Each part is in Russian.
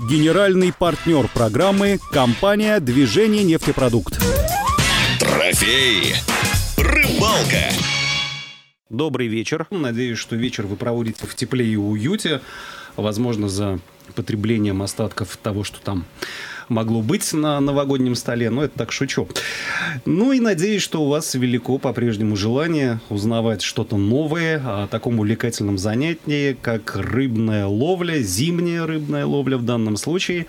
Генеральный партнер программы – компания «Движение нефтепродукт». Трофей. Рыбалка. Добрый вечер. Надеюсь, что вечер вы проводите в тепле и уюте. Возможно, за потреблением остатков того, что там могло быть на новогоднем столе, но это так шучу. Ну и надеюсь, что у вас велико по-прежнему желание узнавать что-то новое о таком увлекательном занятии, как рыбная ловля, зимняя рыбная ловля в данном случае.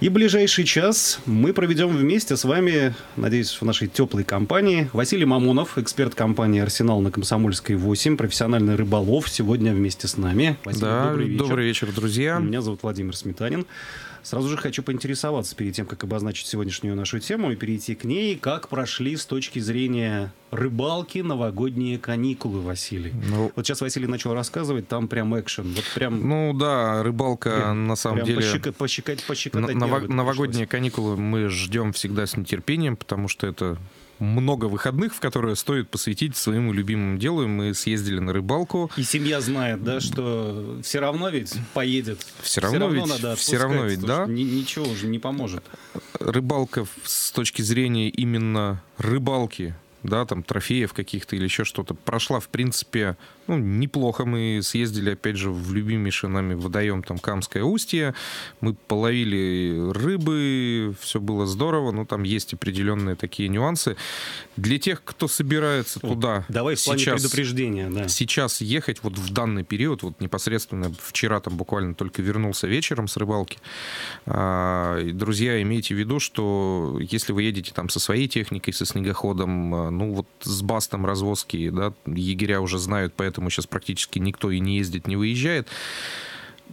И ближайший час мы проведем вместе с вами, надеюсь, в нашей теплой компании. Василий Мамонов, эксперт компании «Арсенал» на Комсомольской 8, профессиональный рыболов, сегодня вместе с нами. Василий, да, добрый вечер. добрый вечер, друзья. Меня зовут Владимир Сметанин. Сразу же хочу поинтересоваться перед тем, как обозначить сегодняшнюю нашу тему и перейти к ней, как прошли с точки зрения рыбалки новогодние каникулы, Василий. Ну, вот сейчас Василий начал рассказывать, там прям экшен. Вот прям, ну да, рыбалка прям, на самом прям деле... Пощека, пощекать, пощекотать Ново- новогодние пришлось. каникулы мы ждем всегда с нетерпением, потому что это много выходных, в которые стоит посвятить своему любимому делу. Мы съездили на рыбалку. И семья знает, да, что все равно ведь поедет. Все равно, все равно ведь, надо все равно ведь, да. Ничего уже не поможет. Рыбалка с точки зрения именно рыбалки да, там трофеев каких-то или еще что-то, прошла, в принципе, ну, неплохо. Мы съездили, опять же, в любимейший нами водоем, там, Камское устье. Мы половили рыбы, все было здорово, но там есть определенные такие нюансы. Для тех, кто собирается туда... Давай в плане сейчас, предупреждения, да. Сейчас ехать вот в данный период, вот непосредственно вчера там буквально только вернулся вечером с рыбалки. А, друзья, имейте в виду, что если вы едете там со своей техникой, со снегоходом, а, ну вот с бастом развозки, да, егеря уже знают, поэтому поэтому сейчас практически никто и не ездит, не выезжает.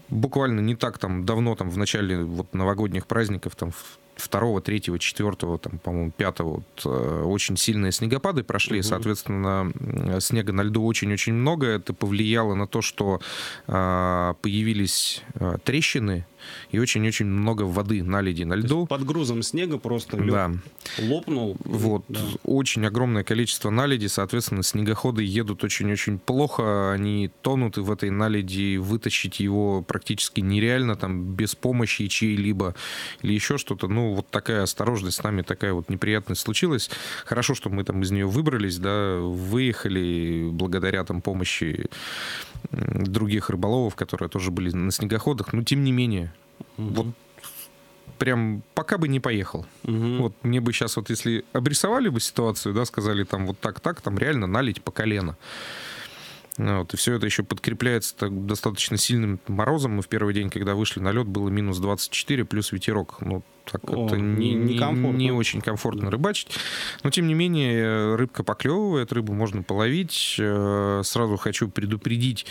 Буквально не так там давно, там в начале вот новогодних праздников, там второго, третьего, четвертого, там, по-моему, пятого вот, э, очень сильные снегопады прошли, угу. соответственно, снега на льду очень-очень много. Это повлияло на то, что э, появились э, трещины и очень-очень много воды на леди, на льду. под грузом снега просто лед да. лопнул. Вот. Да. Очень огромное количество наледи, соответственно, снегоходы едут очень-очень плохо, они тонут и в этой наледи, вытащить его практически нереально, там, без помощи чьей-либо или еще что-то. Ну, вот такая осторожность с нами, такая вот неприятность случилась. Хорошо, что мы там из нее выбрались, да, выехали благодаря там помощи других рыболовов, которые тоже были на снегоходах, но тем не менее, угу. вот прям пока бы не поехал. Угу. Вот мне бы сейчас вот если обрисовали бы ситуацию, да, сказали там вот так, так, там реально налить по колено. Ну вот, и все это еще подкрепляется так, достаточно сильным морозом. Мы в первый день, когда вышли на лед, было минус 24, плюс ветерок. Ну, так О, это не, не, не очень комфортно рыбачить. Но, тем не менее, рыбка поклевывает, рыбу можно половить. Э, сразу хочу предупредить,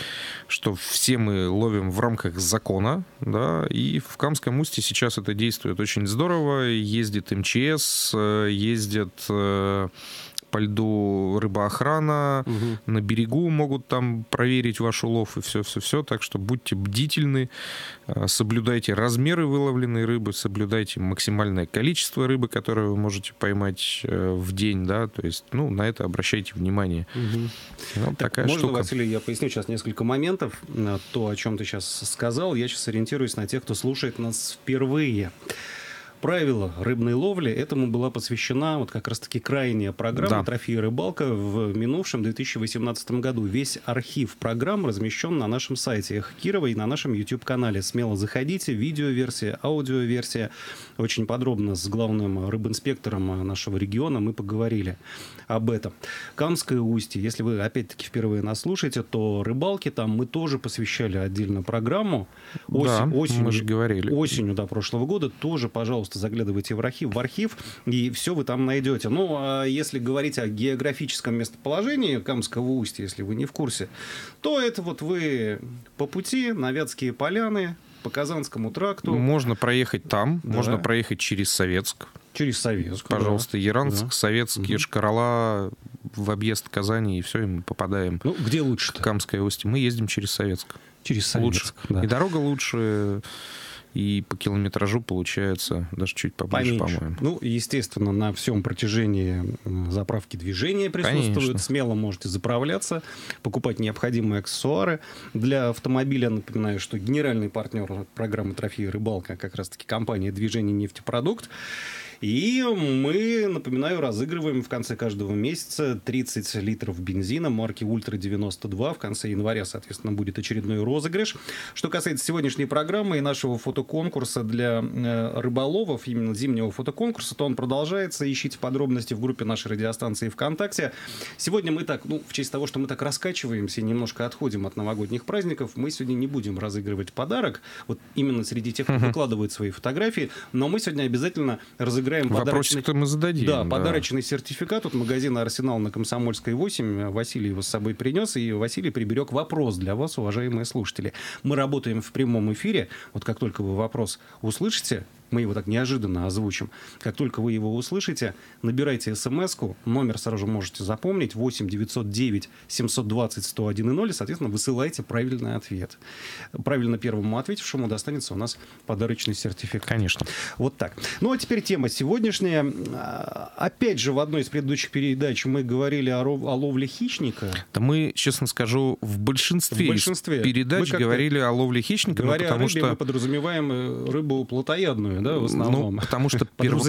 что все мы ловим в рамках закона, да, и в Камском устье сейчас это действует очень здорово. Ездит МЧС, э, ездят э, по льду рыбоохрана, угу. на берегу могут там проверить ваш улов и все-все-все. Так что будьте бдительны, э, соблюдайте размеры выловленной рыбы, соблюдайте максимальное количество рыбы, которое вы можете поймать э, в день, да, то есть, ну, на это обращайте внимание. Угу. Вот так, такая можно, штука. Василий, я поясню сейчас несколько моментов. То, о чем ты сейчас сказал, я сейчас ориентируюсь на тех, кто слушает нас впервые правила рыбной ловли. Этому была посвящена вот как раз-таки крайняя программа да. «Трофеи рыбалка» в минувшем 2018 году. Весь архив программ размещен на нашем сайте «Эхо Кирова» и на нашем YouTube-канале. Смело заходите. Видеоверсия, аудиоверсия. Очень подробно с главным рыбинспектором нашего региона мы поговорили об этом. Камское устье. Если вы, опять-таки, впервые нас слушаете, то рыбалки там мы тоже посвящали отдельную программу. Осень, да, осенью, мы же говорили. Осенью до прошлого года тоже, пожалуйста, пожалуйста, заглядывайте в архив, в архив, и все вы там найдете. Ну, а если говорить о географическом местоположении Камского устья, если вы не в курсе, то это вот вы по пути на Вятские поляны, по Казанскому тракту. Можно проехать там, да. можно проехать через Советск. Через Советск. Пожалуйста, да. Яранск, да. Советский, угу. Шкарала, в объезд Казани, и все, и мы попадаем. Ну, где лучше? Камское устье. Мы ездим через Советск. Через Советск, лучше. Да. И дорога лучше, и по километражу получается даже чуть побольше, по-моему. Ну, естественно, на всем протяжении заправки движения присутствуют. Конечно. Смело можете заправляться, покупать необходимые аксессуары. Для автомобиля, напоминаю, что генеральный партнер программы «Трофеи рыбалка» как раз-таки компания «Движение нефтепродукт». И мы, напоминаю, разыгрываем в конце каждого месяца 30 литров бензина марки Ультра 92. В конце января, соответственно, будет очередной розыгрыш. Что касается сегодняшней программы и нашего фотоконкурса для э, рыболовов, именно зимнего фотоконкурса, то он продолжается. Ищите подробности в группе нашей радиостанции ВКонтакте. Сегодня мы так, ну, в честь того, что мы так раскачиваемся и немножко отходим от новогодних праздников, мы сегодня не будем разыгрывать подарок, вот именно среди тех, кто выкладывает свои фотографии, но мы сегодня обязательно разыграем разыграем подарочный... мы зададим. Да, да, подарочный сертификат от магазина «Арсенал» на Комсомольской 8. Василий его с собой принес, и Василий приберег вопрос для вас, уважаемые слушатели. Мы работаем в прямом эфире. Вот как только вы вопрос услышите, мы его так неожиданно озвучим. Как только вы его услышите, набирайте смс-ку, номер сразу же можете запомнить, 8 909 720 101 0, и, соответственно, высылайте правильный ответ. Правильно первому ответившему достанется у нас подарочный сертификат. Конечно. Вот так. Ну, а теперь тема сегодняшняя. А, опять же, в одной из предыдущих передач мы говорили о, о ловле хищника. Да мы, честно скажу, в большинстве, в большинстве. передач говорили о ловле хищника, Говоря потому о рыбе, что... мы подразумеваем э, рыбу плотоядную первую, да, в основном? Ну, потому что перв...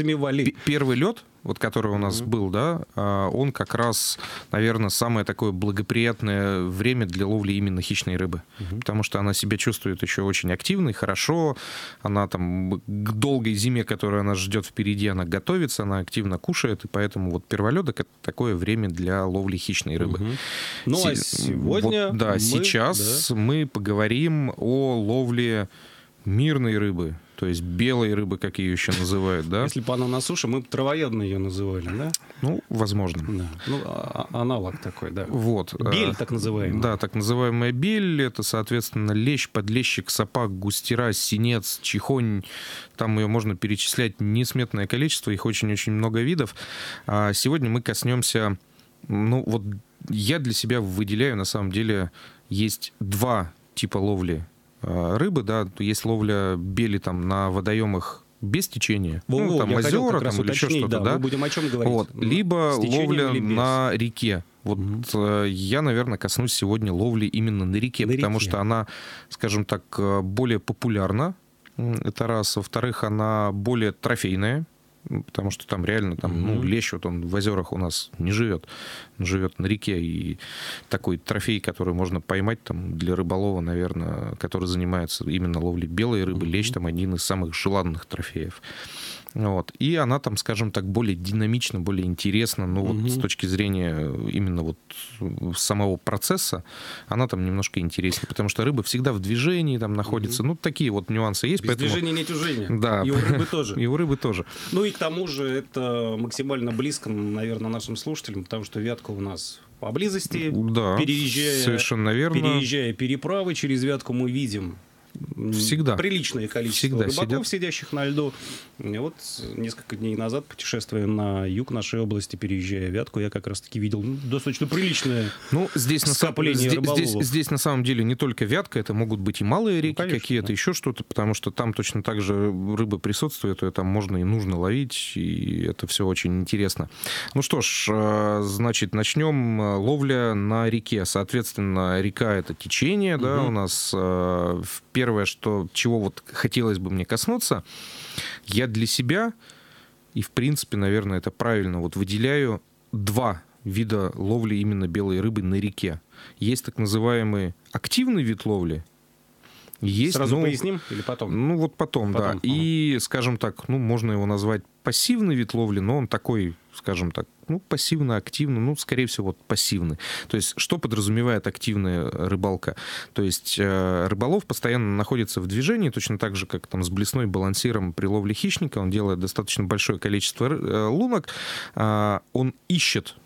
первый лед, вот который у нас mm-hmm. был, да, а, он как раз, наверное, самое такое благоприятное время для ловли именно хищной рыбы. Mm-hmm. Потому что она себя чувствует еще очень активной, хорошо. Она там к долгой зиме, которая нас ждет впереди, она готовится, она активно кушает. И поэтому вот перволедок — это такое время для ловли хищной рыбы. Mm-hmm. Ну, а сегодня... Вот, да, мы... сейчас да. мы поговорим о ловле мирной рыбы, то есть белой рыбы, как ее еще называют, да? Если бы она на суше, мы бы травоядной ее называли, да? Ну, возможно. Да. Ну, а, а аналог такой, да. Вот. Бель, так называемая. Да, так называемая бель, это, соответственно, лещ, подлещик, сапак, густера, синец, чихонь. Там ее можно перечислять несметное количество, их очень-очень много видов. А сегодня мы коснемся, ну, вот я для себя выделяю, на самом деле, есть два типа ловли Э, рыбы, да, есть ловля бели там на водоемах без течения, Во, ну, там, озера там, или еще что-то, да, да? Мы будем о чем говорить? Вот. Либо ловля на реке. Вот угу. я, наверное, коснусь сегодня ловли именно на реке, на потому реке. что она, скажем так, э, более популярна. Это раз. Во-вторых, она более трофейная потому что там реально там, mm-hmm. ну, лещ вот он в озерах у нас не живет, он живет на реке, и такой трофей, который можно поймать там для рыболова, наверное, который занимается именно ловлей белой рыбы, mm-hmm. лещ там один из самых желанных трофеев. Вот. И она там, скажем так, более динамична, более интересна, но угу. вот с точки зрения именно вот самого процесса, она там немножко интереснее, потому что рыба всегда в движении там находится. Угу. Ну, такие вот нюансы есть. Без поэтому... движения нет тяжения. Да. И у рыбы тоже. И у рыбы тоже. Ну и к тому же это максимально близко, наверное, нашим слушателям, потому что вятка у нас поблизости. Да, переезжая, совершенно верно. Переезжая переправы через Вятку, мы видим Всегда. приличное количество Всегда рыбаков, сидят. сидящих на льду. И вот несколько дней назад, путешествуя на юг нашей области, переезжая в Вятку, я как раз-таки видел ну, достаточно приличное ну, здесь скопление на, здесь, здесь, здесь на самом деле не только Вятка, это могут быть и малые реки ну, какие-то, да. еще что-то, потому что там точно так же рыба присутствует, и там можно и нужно ловить, и это все очень интересно. Ну что ж, э, значит, начнем э, ловля на реке. Соответственно, река — это течение, угу. да, у нас э, в первое, что, чего вот хотелось бы мне коснуться, я для себя, и в принципе, наверное, это правильно, вот выделяю два вида ловли именно белой рыбы на реке. Есть так называемый активный вид ловли, есть, Сразу ну, поясним или потом? Ну вот потом, потом да. Ага. И, скажем так, ну можно его назвать пассивный вид ловли, но он такой, скажем так, ну пассивно-активно, ну скорее всего вот пассивный. То есть что подразумевает активная рыбалка? То есть э, рыболов постоянно находится в движении, точно так же, как там с блесной балансиром при ловле хищника, он делает достаточно большое количество э, лунок, э, он ищет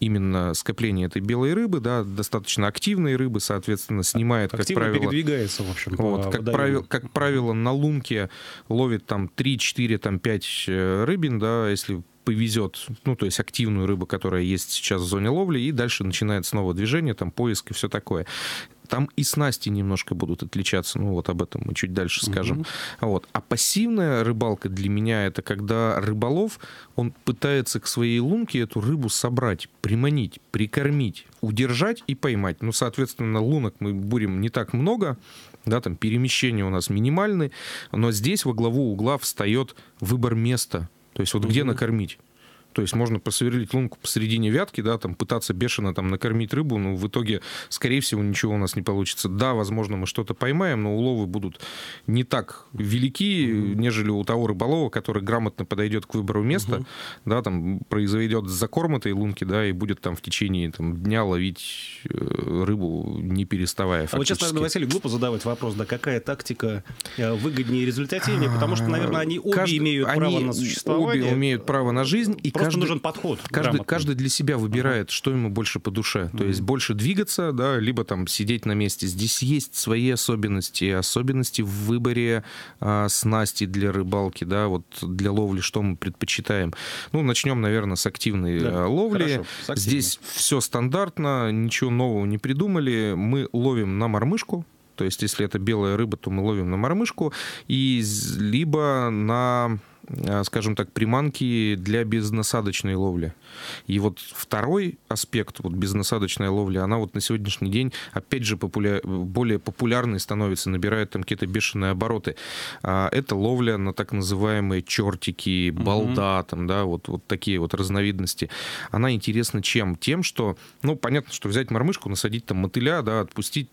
именно скопление этой белой рыбы, да, достаточно активной рыбы, соответственно, снимает, Активно как правило... передвигается, в общем, вот, как, правило, как правило, на лунке ловит там 3, 4, там 5 э, рыбин, да, если повезет, ну, то есть активную рыбу, которая есть сейчас в зоне ловли, и дальше начинает снова движение, там поиск и все такое. Там и снасти немножко будут отличаться, ну вот об этом мы чуть дальше скажем. Угу. Вот. А пассивная рыбалка для меня это когда рыболов, он пытается к своей лунке эту рыбу собрать, приманить, прикормить, удержать и поймать. Ну, соответственно, лунок мы будем не так много, да, там перемещения у нас минимальны, но здесь во главу угла встает выбор места. То есть вот угу. где накормить. То есть можно просверлить лунку посередине вятки, да, там пытаться бешено там накормить рыбу, но в итоге, скорее всего, ничего у нас не получится. Да, возможно, мы что-то поймаем, но уловы будут не так велики, mm-hmm. нежели у того рыболова, который грамотно подойдет к выбору места, mm-hmm. да, там произведет закорм этой лунки, да, и будет там в течение там, дня ловить э, рыбу, не переставая. Фактически. А вот сейчас, наверное, Василий, глупо задавать вопрос, да какая тактика э, выгоднее и результативнее, потому что, наверное, они обе Кажд... имеют право на существование. Обе имеют право на жизнь, и Просто каждый, нужен подход. Каждый, каждый для себя выбирает, uh-huh. что ему больше по душе. Uh-huh. То есть больше двигаться, да, либо там сидеть на месте. Здесь есть свои особенности, особенности в выборе а, снасти для рыбалки, да, вот для ловли, что мы предпочитаем. Ну, начнем, наверное, с активной да, а, ловли. Хорошо, Здесь все стандартно, ничего нового не придумали. Мы ловим на мормышку, то есть, если это белая рыба, то мы ловим на мормышку, и либо на скажем так, приманки для безнасадочной ловли. И вот второй аспект, вот безнасадочная ловля, она вот на сегодняшний день, опять же, популя... более популярной становится, набирает там какие-то бешеные обороты. А это ловля на так называемые чертики, балда, угу. там, да, вот, вот такие вот разновидности. Она интересна чем? Тем, что, ну, понятно, что взять мормышку, насадить там мотыля, да, отпустить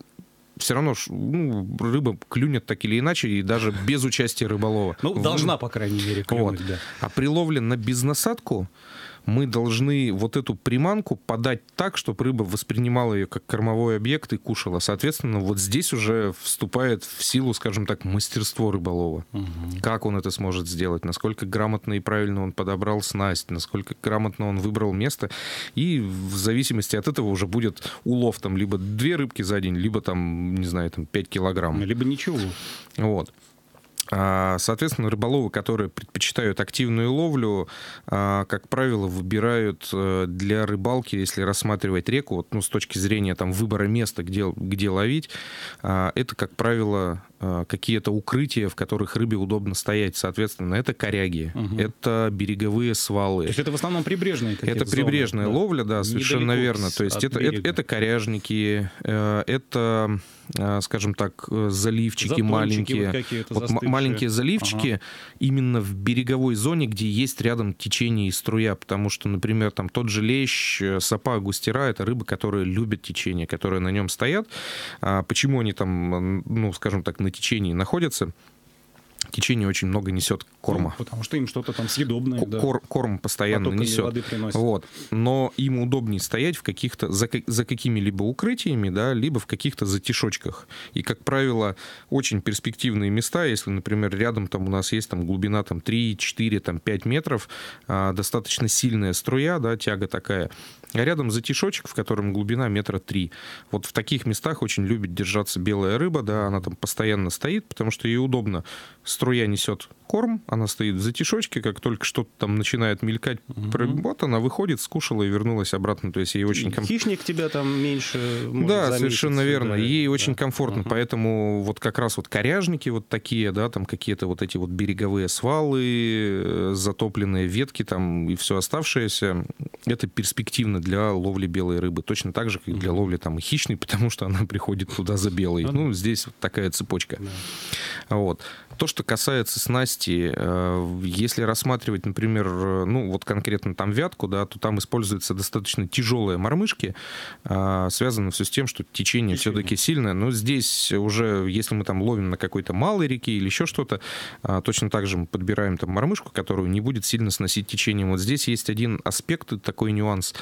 все равно ну, рыба клюнет так или иначе, и даже без участия рыболова. Ну, должна, по крайней мере, клюнуть, вот. да. А при ловле на безнасадку мы должны вот эту приманку подать так, чтобы рыба воспринимала ее как кормовой объект и кушала. Соответственно, вот здесь уже вступает в силу, скажем так, мастерство рыболова. Угу. Как он это сможет сделать, насколько грамотно и правильно он подобрал снасть, насколько грамотно он выбрал место. И в зависимости от этого уже будет улов там либо две рыбки за день, либо там, не знаю, там 5 килограмм. Либо ничего. Вот. А, соответственно, рыболовы, которые предпочитают активную ловлю, а, как правило, выбирают э, для рыбалки, если рассматривать реку, вот, ну, с точки зрения там, выбора места, где, где ловить, а, это, как правило, какие-то укрытия, в которых рыбе удобно стоять. Соответственно, это коряги, угу. это береговые свалы. То есть это в основном прибрежные Это прибрежная зоны, ловля, да, совершенно верно. То есть это, это, это коряжники, э, это скажем так, э, заливчики Затончики маленькие. Вот, вот маленькие заливчики ага. именно в береговой зоне, где есть рядом течение и струя. Потому что, например, там тот же лещ, э, сапа, густера — это рыбы, которые любят течение, которые на нем стоят. А почему они там, ну, скажем так, на течении находятся? Течение очень много несет корма. Ну, потому что им что-то там съедобное. К- да. кор- корм постоянно Поток несет. Воды Вот. Но им удобнее стоять в каких-то за, за какими-либо укрытиями, да, либо в каких-то затишочках. И, как правило, очень перспективные места, если, например, рядом там у нас есть там глубина там 3, 4, там 5 метров, а, достаточно сильная струя, да, тяга такая, а рядом затишочек, в котором глубина метра три. Вот в таких местах очень любит держаться белая рыба, да, она там постоянно стоит, потому что ей удобно. Струя несет корм, она стоит в затишочке, как только что-то там начинает мелькать, угу. вот она выходит, скушала и вернулась обратно. То есть ей очень комфортно. Хищник тебя там меньше Да, совершенно верно. Да, ей да. очень комфортно. Угу. Поэтому вот как раз вот коряжники вот такие, да, там какие-то вот эти вот береговые свалы, э, затопленные ветки там и все оставшееся, это перспективно для ловли белой рыбы. Точно так же, как для ловли там хищной, потому что она приходит туда за белой. Ну, здесь вот такая цепочка. Да. Вот. То, что касается снасти, э, если рассматривать, например, э, ну вот конкретно там вятку, да, то там используются достаточно тяжелые мормышки, э, связано все с тем, что течение, течение. все-таки сильное. Но здесь уже, если мы там ловим на какой-то малой реке или еще что-то, точно так же мы подбираем там мормышку, которую не будет сильно сносить течением. Вот здесь есть один аспект, такой нюанс.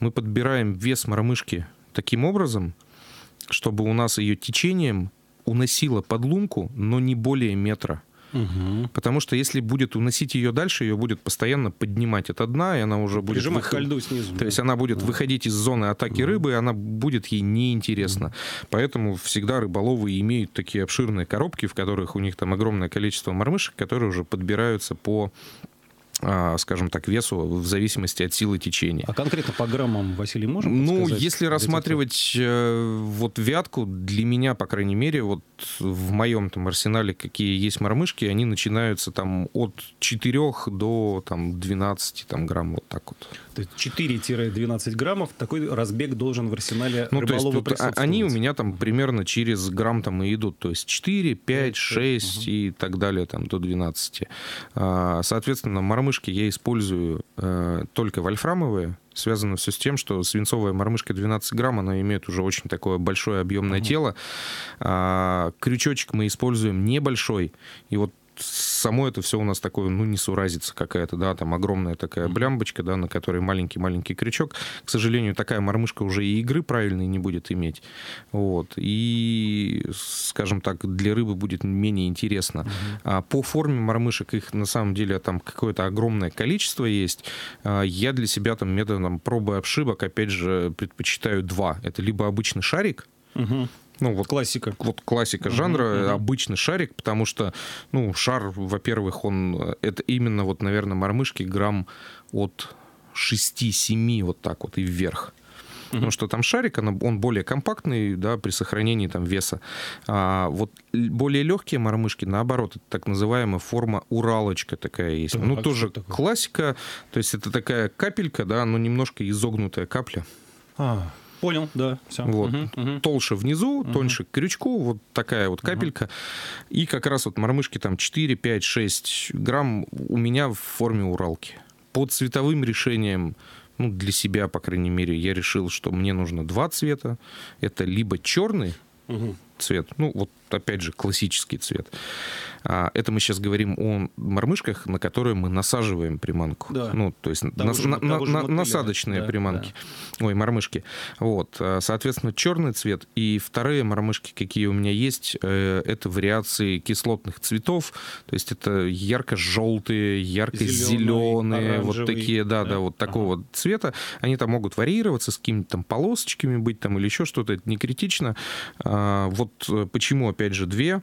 Мы подбираем вес мормышки таким образом, чтобы у нас ее течением уносила под лунку, но не более метра. Угу. Потому что если будет уносить ее дальше, ее будет постоянно поднимать от дна, и она уже будет... Прижимать вых... ко льду снизу. То есть она будет да. выходить из зоны атаки угу. рыбы, и она будет ей неинтересна. Угу. Поэтому всегда рыболовы имеют такие обширные коробки, в которых у них там огромное количество мормышек, которые уже подбираются по скажем так, весу в зависимости от силы течения. А конкретно по граммам, Василий, можем Ну, если рассматривать э, вот вятку, для меня, по крайней мере, вот в моем там арсенале, какие есть мормышки, они начинаются там от 4 до там 12 там, грамм, вот так вот. То есть 4-12 граммов, такой разбег должен в арсенале ну, рыболова то есть, вот, Они у меня там примерно через грамм там и идут, то есть 4, 5, 6 угу. и так далее, там до 12. А, соответственно, мормышки мормышки я использую э, только вольфрамовые. Связано все с тем, что свинцовая мормышка 12 грамм, она имеет уже очень такое большое объемное uh-huh. тело. А, крючочек мы используем небольшой. И вот само это все у нас такое, ну, несуразица какая-то, да, там огромная такая блямбочка, да, на которой маленький-маленький крючок. К сожалению, такая мормышка уже и игры правильной не будет иметь. Вот. И, скажем так, для рыбы будет менее интересно. Угу. А по форме мормышек их на самом деле там какое-то огромное количество есть. А я для себя там методом пробы ошибок, опять же, предпочитаю два. Это либо обычный шарик, угу. Ну, вот классика. Вот классика жанра, uh-huh, uh-huh. обычный шарик, потому что, ну, шар, во-первых, он, это именно вот, наверное, мормышки грамм от 6-7 вот так вот и вверх. Uh-huh. Потому что там шарик, он, он более компактный, да, при сохранении там веса. А вот более легкие мормышки, наоборот, это так называемая форма уралочка такая есть. Uh-huh. Ну, тоже классика, то есть это такая капелька, да, но немножко изогнутая капля. А, Понял, да, все. Вот. Угу, угу. Толще внизу, угу. тоньше к крючку, вот такая вот капелька. Угу. И как раз вот мормышки там 4, 5, 6 грамм у меня в форме уралки. По цветовым решениям, ну, для себя, по крайней мере, я решил, что мне нужно два цвета. Это либо черный, угу цвет. Ну, вот опять же, классический цвет. А, это мы сейчас говорим о мормышках, на которые мы насаживаем приманку. Да. Ну, то есть того на, же, на, на, на, насадочные да, приманки. Да. Ой, мормышки. Вот. А, соответственно, черный цвет. И вторые мормышки, какие у меня есть, э, это вариации кислотных цветов. То есть это ярко-желтые, ярко-зеленые, вот такие, да, да, да вот такого ага. цвета. Они там могут варьироваться с какими-то там полосочками быть там или еще что-то. Это не критично. А, вот вот э, почему, опять же, две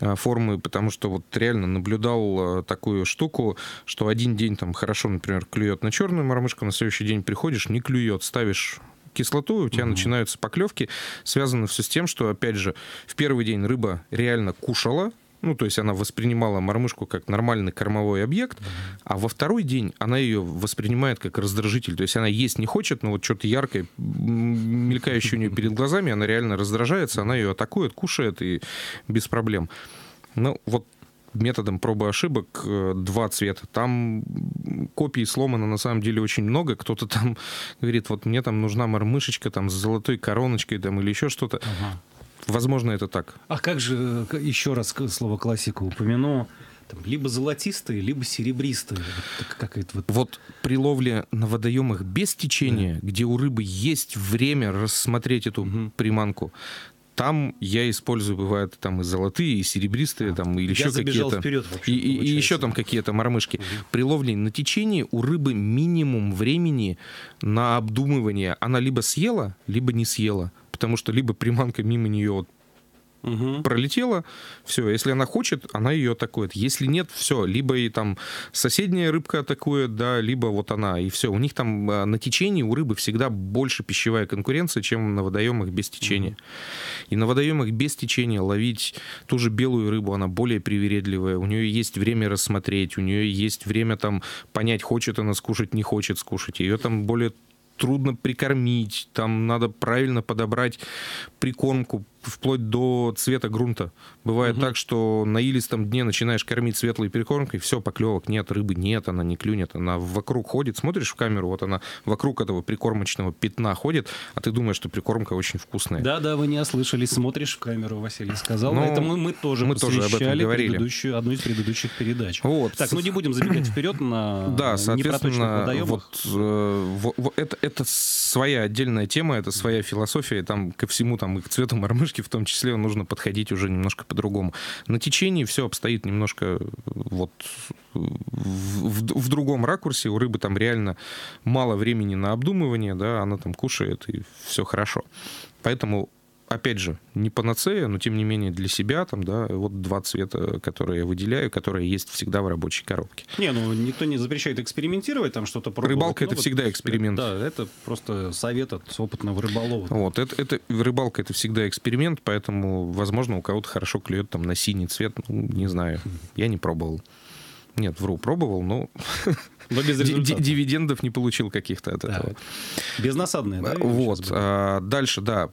э, формы, потому что вот реально наблюдал э, такую штуку, что один день там хорошо, например, клюет на черную мормышку, на следующий день приходишь, не клюет, ставишь кислоту, у тебя угу. начинаются поклевки. Связано все с тем, что, опять же, в первый день рыба реально кушала, ну, то есть она воспринимала мормышку как нормальный кормовой объект, а во второй день она ее воспринимает как раздражитель. То есть она есть не хочет, но вот что-то яркое, мелькающее у нее перед глазами, она реально раздражается, она ее атакует, кушает и без проблем. Ну, вот методом пробы ошибок э, два цвета. Там копий сломано на самом деле очень много. Кто-то там говорит, вот мне там нужна мормышечка там с золотой короночкой там или еще что-то. Ага. Возможно, это так. А как же, еще раз слово классика упомяну, там, либо золотистые, либо серебристые. Вот, как это вот... вот при ловле на водоемах без течения, да. где у рыбы есть время рассмотреть эту угу. приманку, там я использую, бывают там и золотые, и серебристые, а, там, или еще какие-то. Вперед, вообще, и, и, и еще там какие-то мормышки. Угу. При ловле на течении у рыбы минимум времени на обдумывание. Она либо съела, либо не съела потому что либо приманка мимо нее угу. пролетела, все, если она хочет, она ее атакует. Если нет, все, либо и там соседняя рыбка атакует, да, либо вот она, и все. У них там а, на течении у рыбы всегда больше пищевая конкуренция, чем на водоемах без течения. Угу. И на водоемах без течения ловить ту же белую рыбу, она более привередливая, у нее есть время рассмотреть, у нее есть время там понять, хочет она скушать, не хочет скушать. Ее там более трудно прикормить, там надо правильно подобрать прикормку, вплоть до цвета грунта. Бывает угу. так, что на илистом дне начинаешь кормить светлой перекормкой, все, поклевок нет, рыбы нет, она не клюнет, она вокруг ходит, смотришь в камеру, вот она вокруг этого прикормочного пятна ходит, а ты думаешь, что прикормка очень вкусная. Да-да, вы не ослышались, смотришь в камеру, Василий сказал. Но ну, это мы, мы тоже мы тоже об этом говорили. Предыдущую, одну из предыдущих передач. Вот. Так, ну не будем забегать вперед на да, соответственно, вот, э, вот, это, это своя отдельная тема, это своя философия, там ко всему, там и к цвету мормышки в том числе нужно подходить уже немножко по-другому. На течении все обстоит немножко вот в, в другом ракурсе. У рыбы там реально мало времени на обдумывание, да, она там кушает, и все хорошо. Поэтому опять же, не панацея, но тем не менее для себя там, да, вот два цвета, которые я выделяю, которые есть всегда в рабочей коробке. Не, ну никто не запрещает экспериментировать, там что-то пробовать. Рыбалка ну, это вот, всегда эксперимент. Да, это просто совет от опытного рыболова. Вот, это, это рыбалка это всегда эксперимент, поэтому, возможно, у кого-то хорошо клюет там на синий цвет, ну, не знаю, я не пробовал. Нет, вру, пробовал, но. дивидендов не получил каких-то от этого. Безнасадные, да? Вот. А, дальше, да.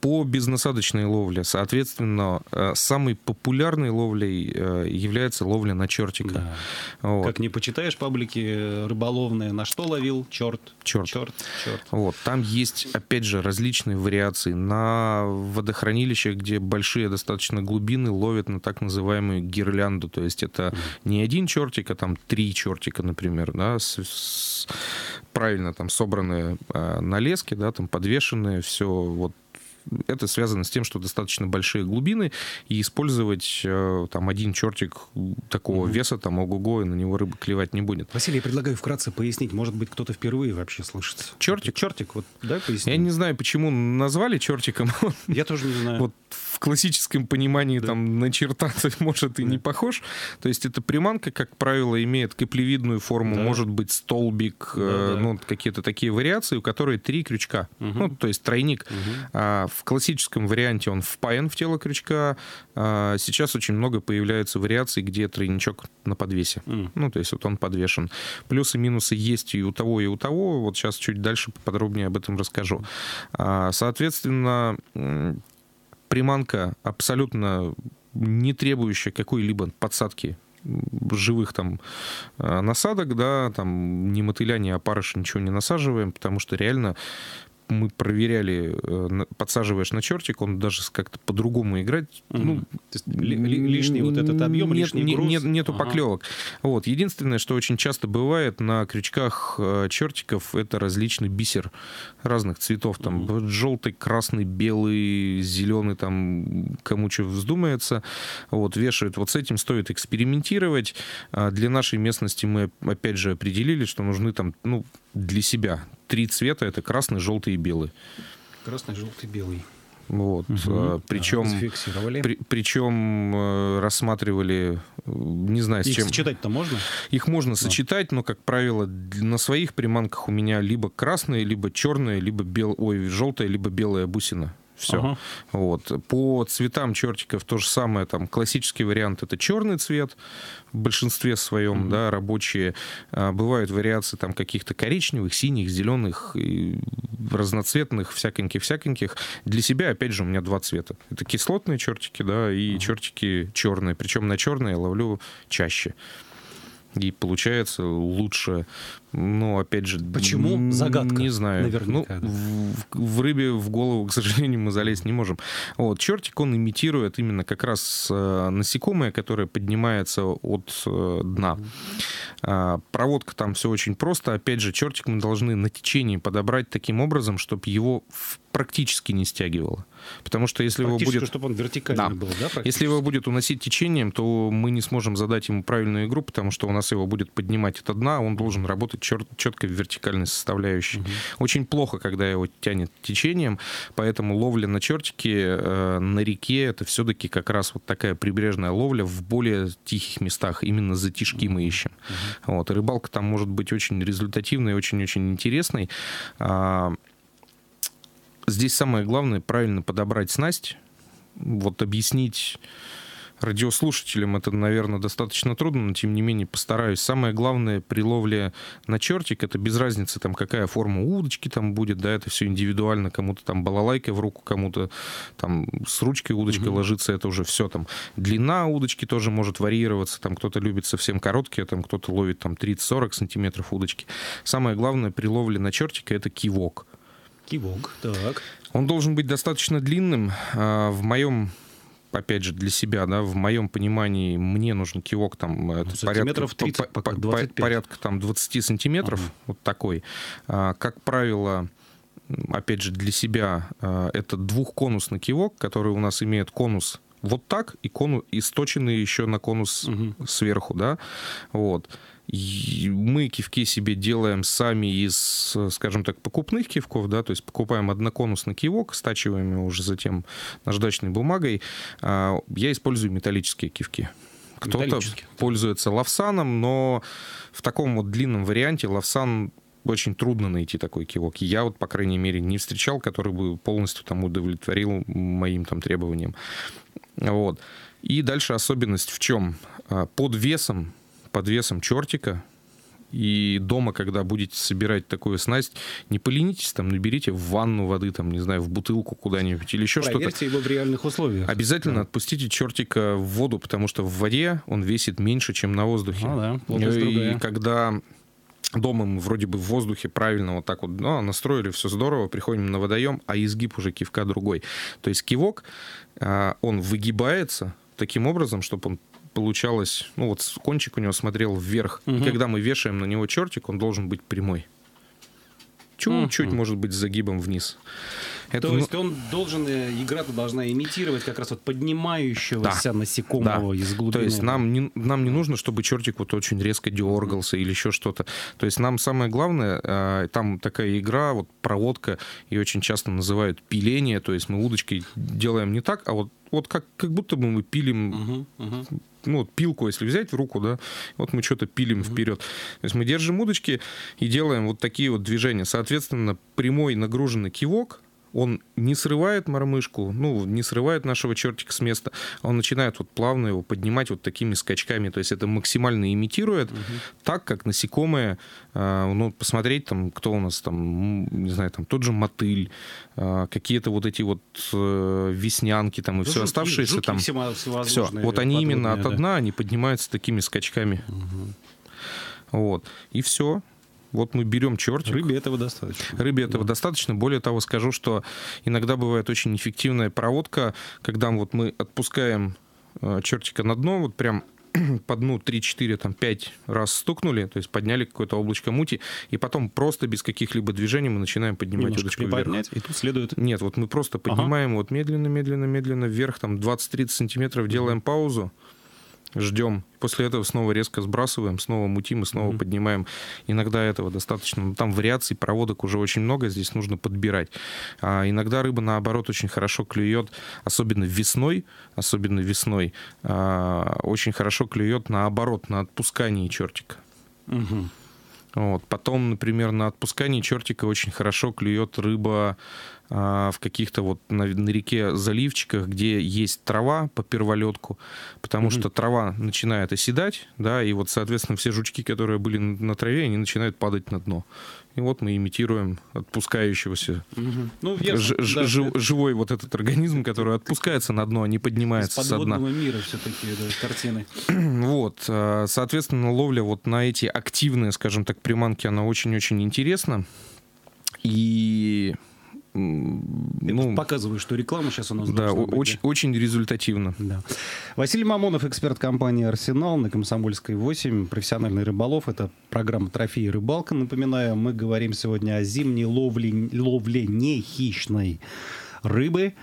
По безнасадочной ловле, соответственно, э, самой популярной ловлей э, является ловля на чертика. Как не почитаешь паблики рыболовные, на что ловил? Черт. Черт. Черт. Черт. Вот. Там есть, опять же, различные вариации. На водохранилищах, где большие достаточно глубины, ловят на так называемую гирлянду. То есть это не один чертик, а там три чертика, например, да, с, с- правильно там собранные а, налески, да, там подвешенные, все вот это связано с тем, что достаточно большие глубины, и использовать э, там один чертик такого веса, там ого-го, и на него рыба клевать не будет. Василий, я предлагаю вкратце пояснить. Может быть, кто-то впервые вообще слышит. Чертик? Чертик, вот, да, поясни. Я не знаю, почему назвали чертиком. Я тоже не знаю. Вот в классическом понимании там на черта может и не похож. То есть эта приманка, как правило, имеет каплевидную форму, Да. может быть столбик, э, Да, да. ну какие-то такие вариации, у которой три крючка. Ну, то есть тройник. А в классическом варианте он впаян в тело крючка. А сейчас очень много появляется вариаций, где тройничок на подвесе. М. Ну, то есть вот он подвешен. Плюсы и минусы есть и у того, и у того. Вот сейчас чуть дальше подробнее об этом расскажу. А, Соответственно, приманка абсолютно не требующая какой-либо подсадки живых там э, насадок, да, там ни мотыля, ни опарыша ничего не насаживаем, потому что реально мы проверяли, э, подсаживаешь на чертик, он даже как-то по-другому играть, ну, Мгм. То есть ли- ли- лишний вот этот объем, нет, лишний груз. нет- нету Ага. поклевок. Вот. Единственное, что очень часто бывает на крючках э, чертиков, это различный бисер разных цветов. Там желтый, красный, белый, зеленый, там кому что вздумается. Вот, вешают. Вот с этим стоит экспериментировать. А Для нашей местности мы, опять же, определили, что нужны там, ну, для себя три цвета. Это красный, желтый и белый. Красный, желтый, белый. Вот. Мгм. А, Причем... При- причем э, рассматривали, э, не знаю, с Их чем. сочетать-то можно? Их можно сочетать, но, как правило, на своих приманках у меня либо красная, либо черная, либо бел... Ой, желтая, либо белая бусина. Все. Ага. Вот. По цветам чертиков то же самое. Там классический вариант это черный цвет в большинстве своем, да, рабочие. А, бывают вариации там каких-то коричневых, синих, зеленых, разноцветных, всяконьких-всяконьких. Для себя, опять же, у меня два цвета. Это кислотные чертики, да, и чертики черные. Причем на черные я ловлю чаще. И получается лучше, ну, опять же... Почему? Загадка. Не знаю. Наверняка, Ну, да. в, в рыбе в голову, к сожалению, мы залезть не можем. Вот, чертик, он имитирует именно как раз э, насекомое, которое поднимается от э, дна. А, проводка там все очень просто. Опять же, чертик мы должны на течении подобрать таким образом, чтобы его практически не стягивало. Потому что если его будет... чтобы он вертикальный Да. был, да? Если его будет уносить течением, то мы не сможем задать ему правильную игру, потому что у нас его будет поднимать от дна, он должен работать чер- четко в вертикальной составляющей. Очень плохо, когда его тянет течением, поэтому ловля на чертике э, на реке это все-таки как раз вот такая прибрежная ловля в более тихих местах. Именно затишки мы ищем. Вот. И рыбалка там может быть очень результативной, очень-очень интересной. А, Здесь самое главное правильно подобрать снасть, вот объяснить радиослушателям это, наверное, достаточно трудно, но тем не менее постараюсь. Самое главное при ловле на чертик, это без разницы, там, какая форма удочки там будет, да, это все индивидуально, кому-то там балалайка в руку, кому-то там с ручкой удочкой ложится, это уже все там. Длина удочки тоже может варьироваться, там кто-то любит совсем короткие, там кто-то ловит там 30-40 сантиметров удочки. Самое главное при ловле на чертика это кивок. Кивок, так. Он должен быть достаточно длинным. А, В моем опять же, для себя, да, в моем понимании, мне нужен кивок там это сантиметров 30, по- по- 25. порядка там 20 сантиметров, вот такой. А, Как правило, опять же, для себя а, это двухконусный кивок, который у нас имеет конус вот так, и, кону, и сточенный еще на конус угу. сверху, да, вот. Мы кивки себе делаем сами из, скажем так, покупных кивков, да, то есть покупаем одноконусный кивок, стачиваем его уже затем наждачной бумагой. А, я использую металлические кивки. Кто-то пользуется лавсаном, но в таком вот длинном варианте лавсан очень трудно найти такой кивок. Я вот, по крайней мере, не встречал, который бы полностью там удовлетворил моим там требованиям. Вот. И дальше особенность в чем? А, под весом, под весом чертика и дома, когда будете собирать такую снасть, не поленитесь, там, наберите в ванну воды, там, не знаю, в бутылку куда-нибудь или еще что-то. Проверьте его в реальных условиях. Обязательно да. отпустите чертика в воду, потому что в воде он весит меньше, чем на воздухе. А, да, и, и когда дома мы вроде бы в воздухе правильно вот так вот ну, настроили, все здорово, приходим на водоем, а изгиб уже кивка другой. То есть кивок, а, он выгибается таким образом, чтобы он получалось, ну вот кончик у него смотрел вверх, угу. и когда мы вешаем на него чертик, он должен быть прямой. Чуть-чуть, mm-hmm. может быть, с загибом вниз. Это, То ну... есть он должен, э, игра-то должна имитировать как раз вот поднимающегося да. насекомого да. из глубины. То есть нам не, нам не нужно, чтобы чертик вот очень резко дергался или еще что-то. То есть нам самое главное, э, там такая игра, вот проводка, и очень часто называют пиление, то есть мы удочкой делаем не так, а вот вот как, как будто бы мы пилим uh-huh, uh-huh ну, вот пилку, если взять в руку, да, вот мы что-то пилим mm-hmm. вперед. То есть мы держим удочки и делаем вот такие вот движения. Соответственно, прямой нагруженный кивок, он не срывает мормышку, ну, не срывает нашего чертика с места, он начинает вот плавно его поднимать вот такими скачками, то есть это максимально имитирует, угу. так как насекомые, э, ну, посмотреть там, кто у нас там, не знаю, там тот же мотыль, э, какие-то вот эти вот э, веснянки там и ну, все жуки, оставшиеся жуки там. Все, вот они именно от дна, они поднимаются такими скачками. Угу. Вот, и все. Вот мы берем чертик. Рыбе этого достаточно. Рыбе этого да. достаточно. Более того, скажу, что иногда бывает очень эффективная проводка, когда вот мы отпускаем э, чертика на дно, вот прям по дну 3-4, там 5 раз стукнули, то есть подняли какое-то облачко мути, и потом просто без каких-либо движений мы начинаем поднимать Немножко удочку вверх. и тут следует... Нет, вот мы просто поднимаем ага. вот медленно, медленно, медленно вверх, там 20-30 сантиметров, делаем паузу, ждем. После этого снова резко сбрасываем, снова мутим и снова mm-hmm. поднимаем. Иногда этого достаточно. Но там вариаций, проводок уже очень много, здесь нужно подбирать. А иногда рыба, наоборот, очень хорошо клюет, особенно весной, особенно весной, а, очень хорошо клюет наоборот, на отпускании чертика. Mm-hmm. Вот. Потом, например, на отпускании чертика очень хорошо клюет рыба а, в каких-то вот на, на реке заливчиках, где есть трава по перволетку, потому mm-hmm. что трава начинает оседать, да, и вот, соответственно, все жучки, которые были на, на траве, они начинают падать на дно. И вот мы имитируем отпускающегося mm-hmm. ну, ж, да, ж, это... живой вот этот организм, который отпускается на дно, а не поднимается со дна. мира все-таки да, картины. вот, а, соответственно, ловля вот на эти активные, скажем так, приманки, она очень-очень интересна. И ну, показываю, что реклама сейчас у нас да, очень, да? очень результативно. Да. Василий Мамонов, эксперт компании «Арсенал» на Комсомольской 8, профессиональный рыболов. Это программа «Трофеи рыбалка». Напоминаю, мы говорим сегодня о зимней ловле, ловле не хищной рыбы.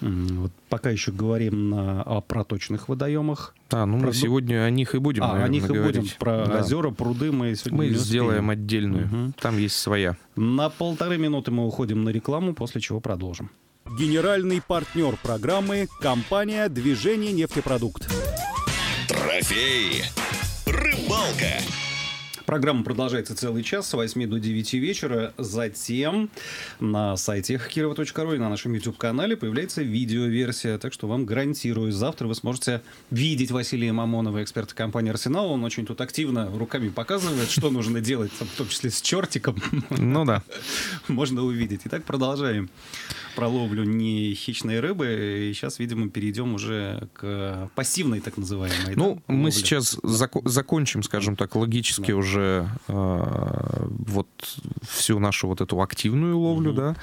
Вот пока еще говорим на, о проточных водоемах. А, ну про... мы сегодня о них и будем, а, наверное, о них говорить. и будем. Про да. озера, пруды мы сегодня Мы сделаем отдельную. Угу. Там есть своя. На полторы минуты мы уходим на рекламу, после чего продолжим. Генеральный партнер программы – компания «Движение нефтепродукт». Трофей. Рыбалка. Программа продолжается целый час с 8 до 9 вечера. Затем на сайте хакирова.ру и на нашем YouTube-канале появляется видеоверсия. Так что вам гарантирую, завтра вы сможете видеть Василия Мамонова, эксперта компании «Арсенал». Он очень тут активно руками показывает, что нужно делать, в том числе с чертиком. Ну да. Можно увидеть. Итак, продолжаем про ловлю не хищной рыбы. И сейчас, видимо, перейдем уже к пассивной, так называемой. Ну, да, мы ловле. сейчас зак- закончим, скажем так, логически да. уже э, вот всю нашу вот эту активную ловлю, угу. да.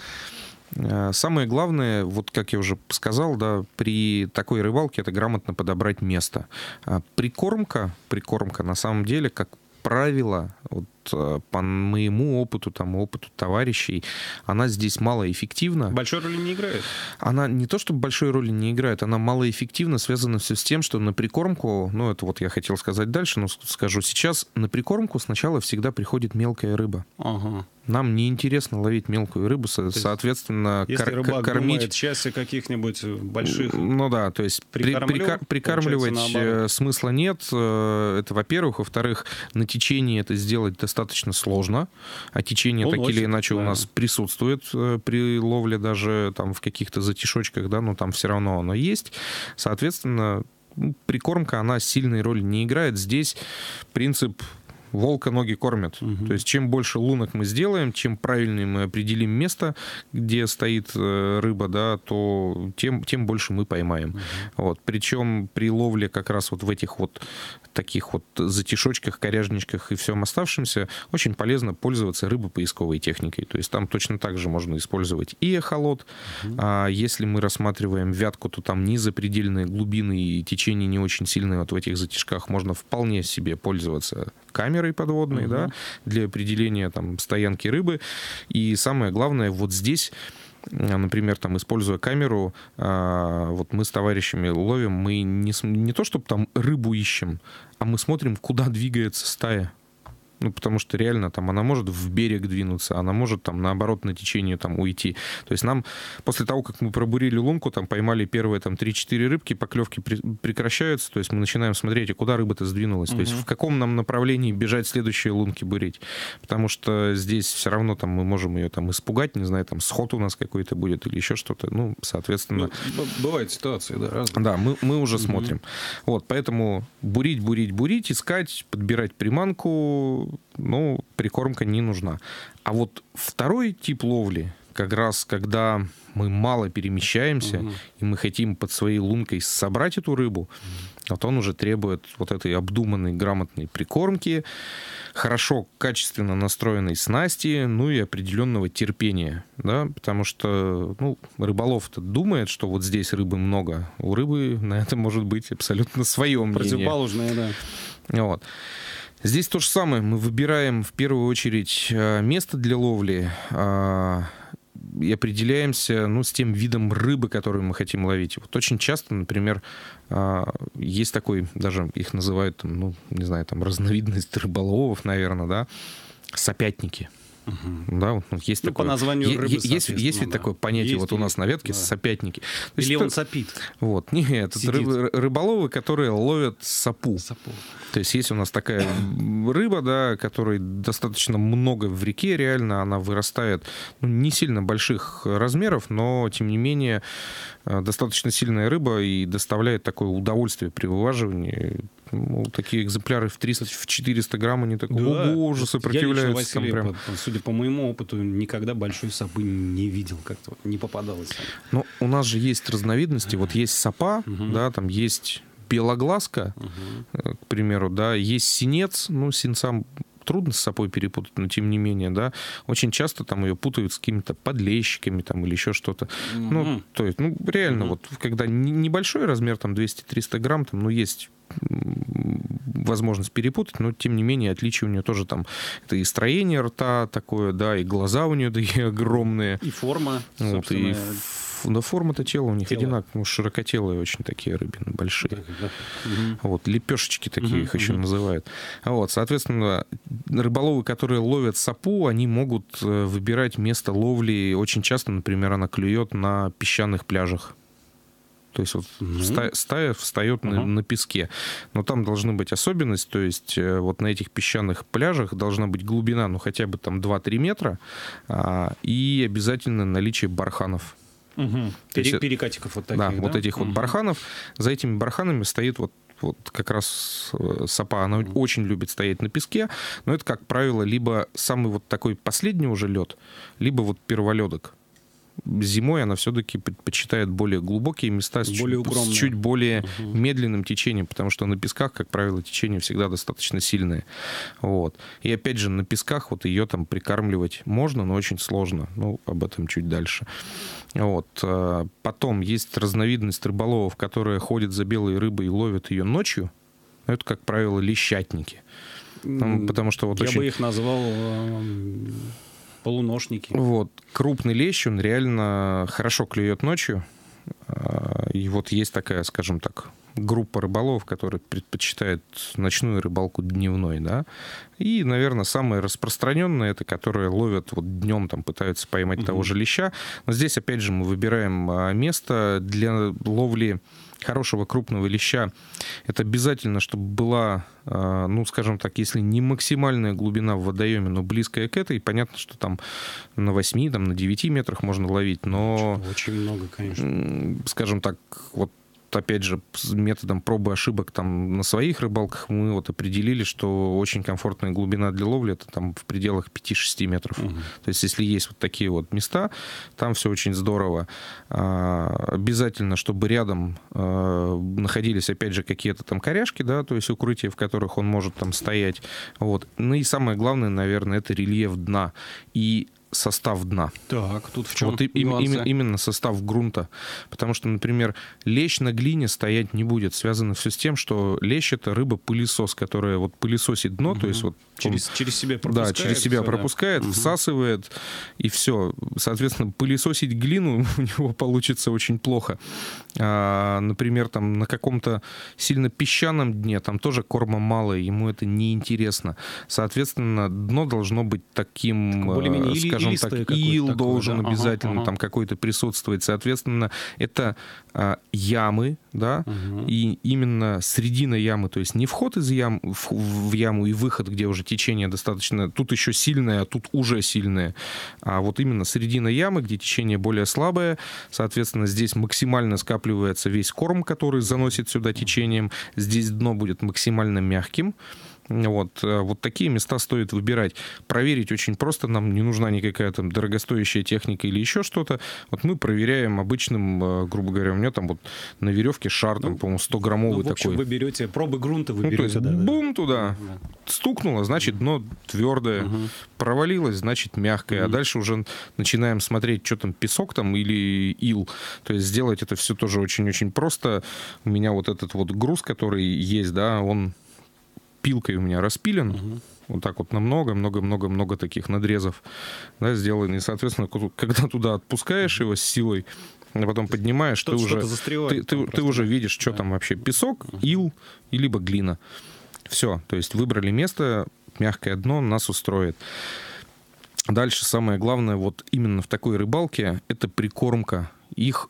Э, самое главное, вот как я уже сказал, да, при такой рыбалке это грамотно подобрать место. А прикормка, прикормка на самом деле, как правило, вот по моему опыту, там, опыту товарищей, она здесь малоэффективна. Большой роли не играет? Она не то, чтобы большой роли не играет, она малоэффективна, связана все с тем, что на прикормку, ну, это вот я хотел сказать дальше, но скажу сейчас, на прикормку сначала всегда приходит мелкая рыба. Ага. Нам неинтересно ловить мелкую рыбу, соответственно, если кор- рыбак кормить... думает счастье каких-нибудь больших... Ну да, то есть при, прикар- прикармливать э, смысла нет. Э, это, во-первых. Во-вторых, на течении это сделать достаточно сложно. А течение Он так носит, или иначе да. у нас присутствует э, при ловле даже там в каких-то затишочках, да, но там все равно оно есть. Соответственно, прикормка, она сильной роли не играет. Здесь принцип волка ноги кормят. Угу. То есть чем больше лунок мы сделаем, чем правильнее мы определим место, где стоит э, рыба, да, то тем, тем больше мы поймаем. Угу. Вот. Причем при ловле как раз вот в этих вот таких вот затишочках, коряжничках и всем оставшемся очень полезно пользоваться рыбопоисковой техникой. То есть там точно так же можно использовать и эхолот. Угу. А если мы рассматриваем вятку, то там не запредельные глубины и течение не очень сильное вот в этих затишках можно вполне себе пользоваться камерой подводной, угу. да, для определения там стоянки рыбы. И самое главное, вот здесь например, там, используя камеру, а, вот мы с товарищами ловим, мы не, не то, чтобы там рыбу ищем, а мы смотрим, куда двигается стая. Ну, потому что реально там она может в берег двинуться, она может там наоборот на течение там уйти. То есть нам после того, как мы пробурили лунку, там поймали первые там 3-4 рыбки, поклевки при, прекращаются, то есть мы начинаем смотреть, а куда рыба-то сдвинулась, угу. то есть в каком нам направлении бежать следующие лунки бурить. Потому что здесь все равно там мы можем ее там испугать, не знаю, там сход у нас какой-то будет или еще что-то. Ну, соответственно... Ну, бывают ситуации, да, разные. Да, мы, мы уже угу. смотрим. Вот, поэтому бурить, бурить, бурить, искать, подбирать приманку, ну, прикормка не нужна. А вот второй тип ловли, как раз когда мы мало перемещаемся, угу. и мы хотим под своей лункой собрать эту рыбу, угу. вот он уже требует вот этой обдуманной, грамотной прикормки, хорошо, качественно настроенной снасти, ну и определенного терпения, да, потому что, ну, рыболов-то думает, что вот здесь рыбы много, у рыбы на это может быть абсолютно свое мнение. Противоположное, да. Вот. Здесь то же самое. Мы выбираем в первую очередь э, место для ловли а, и определяемся ну, с тем видом рыбы, которую мы хотим ловить. Вот очень часто, например, а, есть такой, даже их называют, ну, не знаю, там разновидность рыболовов, наверное, да, сопятники. Угу. Да, ну, есть ну, такое, по названию рыбы, есть, есть ведь да. такое понятие есть, вот у нас на ветке да. сапятники. То Или он сопит. Вот, нет, это рыб, рыболовы, которые ловят сапу. сапу. То есть есть у нас такая рыба, да, которой достаточно много в реке, реально она вырастает ну, не сильно больших размеров, но тем не менее э, достаточно сильная рыба и доставляет такое удовольствие при вываживании. Ну, такие экземпляры в 300, в 400 грамм, они так, да. ого, уже сопротивляются. Я лично, Василий, прям. судя по моему опыту, никогда большой сапы не видел, как-то не попадалось. Ну, у нас же есть разновидности, вот есть сапа, угу. да, там есть белоглазка, угу. к примеру, да, есть синец, ну, синцам трудно с собой перепутать, но тем не менее, да, очень часто там ее путают с какими-то подлещиками там или еще что-то. Mm-hmm. Ну, то есть, ну, реально, mm-hmm. вот когда небольшой размер, там 200-300 грамм, там, ну, есть возможность перепутать, но тем не менее отличие у нее тоже там это и строение рта такое, да, и глаза у нее такие огромные. И форма. Вот, и да форма-то тела у них одинаковая, ну, широкотелые очень такие рыбины, большие. Да, да. Угу. Вот, лепешечки такие угу, их еще угу. называют. Вот, соответственно, рыболовы, которые ловят сапу, они могут э, выбирать место ловли. Очень часто, например, она клюет на песчаных пляжах. То есть вот mm-hmm. стая, стая встает uh-huh. на, на песке. Но там должны быть особенность, то есть э, вот на этих песчаных пляжах должна быть глубина, ну хотя бы там 2-3 метра, а, и обязательно наличие барханов. Угу. Пере, есть, перекатиков вот таких, да? да? вот этих угу. вот барханов. За этими барханами стоит вот вот как раз э, сапа, она очень любит стоять на песке, но это, как правило, либо самый вот такой последний уже лед, либо вот перволедок зимой она все-таки предпочитает более глубокие места с, более чуть, с чуть более угу. медленным течением, потому что на песках, как правило, течение всегда достаточно сильное. Вот. И опять же, на песках вот ее там прикармливать можно, но очень сложно. Ну, об этом чуть дальше. Вот. А потом есть разновидность рыболовов, которые ходят за белой рыбой и ловят ее ночью. Это, как правило, лещатники. Там, потому что вот Я очень... бы их назвал э, полуношники. Вот. Крупный лещ, он реально хорошо клюет ночью. А, и вот есть такая, скажем так, группа рыболов, которые предпочитают ночную рыбалку дневной, да. И, наверное, самые распространенные это, которые ловят вот днем, там пытаются поймать угу. того же леща. Но здесь, опять же, мы выбираем а, место для ловли хорошего крупного леща, это обязательно, чтобы была, а, ну, скажем так, если не максимальная глубина в водоеме, но близкая к этой, понятно, что там на 8, там на 9 метрах можно ловить, но... Очень много, конечно. Скажем так, вот опять же, методом пробы ошибок там на своих рыбалках мы вот определили, что очень комфортная глубина для ловли это там в пределах 5-6 метров. Угу. То есть если есть вот такие вот места, там все очень здорово. А, обязательно, чтобы рядом а, находились, опять же, какие-то там коряшки, да, то есть укрытия, в которых он может там стоять. Вот. Ну и самое главное, наверное, это рельеф дна. И состав дна. Так, тут в чем Вот и, им, именно состав грунта. Потому что, например, лещ на глине стоять не будет. Связано все с тем, что лещ это рыба-пылесос, которая вот пылесосит дно, угу. то есть вот через, он, через себя пропускает. Да, через себя все, пропускает, да. всасывает, и все. Соответственно, пылесосить глину у него получится очень плохо. А, например, там на каком-то сильно песчаном дне там тоже корма мало, ему это неинтересно. Соответственно, дно должно быть таким, более-менее скажем так, ил должен да? обязательно ага, ага. там какой-то присутствовать. Соответственно, это а, ямы, да, угу. и именно средина ямы, то есть не вход из ям в, в яму и выход, где уже течение достаточно, тут еще сильное, а тут уже сильное, а вот именно средина ямы, где течение более слабое, соответственно, здесь максимально скапливается весь корм, который заносит сюда течением, здесь дно будет максимально мягким, вот, э, вот такие места стоит выбирать. Проверить очень просто, нам не нужна никакая там дорогостоящая техника или еще что-то. Вот мы проверяем обычным, э, грубо говоря, у меня там вот на веревке шар, там, ну, по-моему, 100-граммовый ну, в общем, такой. вы берете пробы грунта, вы ну, берете, то есть, да, бум туда, да. стукнуло, значит, дно твердое, угу. провалилось, значит, мягкое, угу. а дальше уже начинаем смотреть, что там, песок там или ил. То есть сделать это все тоже очень-очень просто. У меня вот этот вот груз, который есть, да, он пилкой у меня распилен. Угу. Вот так вот на много-много-много-много таких надрезов да, сделан. И, соответственно, когда туда отпускаешь его с силой, а потом поднимаешь, ты уже, ты, ты, ты уже видишь, что да. там вообще песок, ил и либо глина. Все, то есть выбрали место, мягкое дно нас устроит. Дальше самое главное, вот именно в такой рыбалке, это прикормка. Их,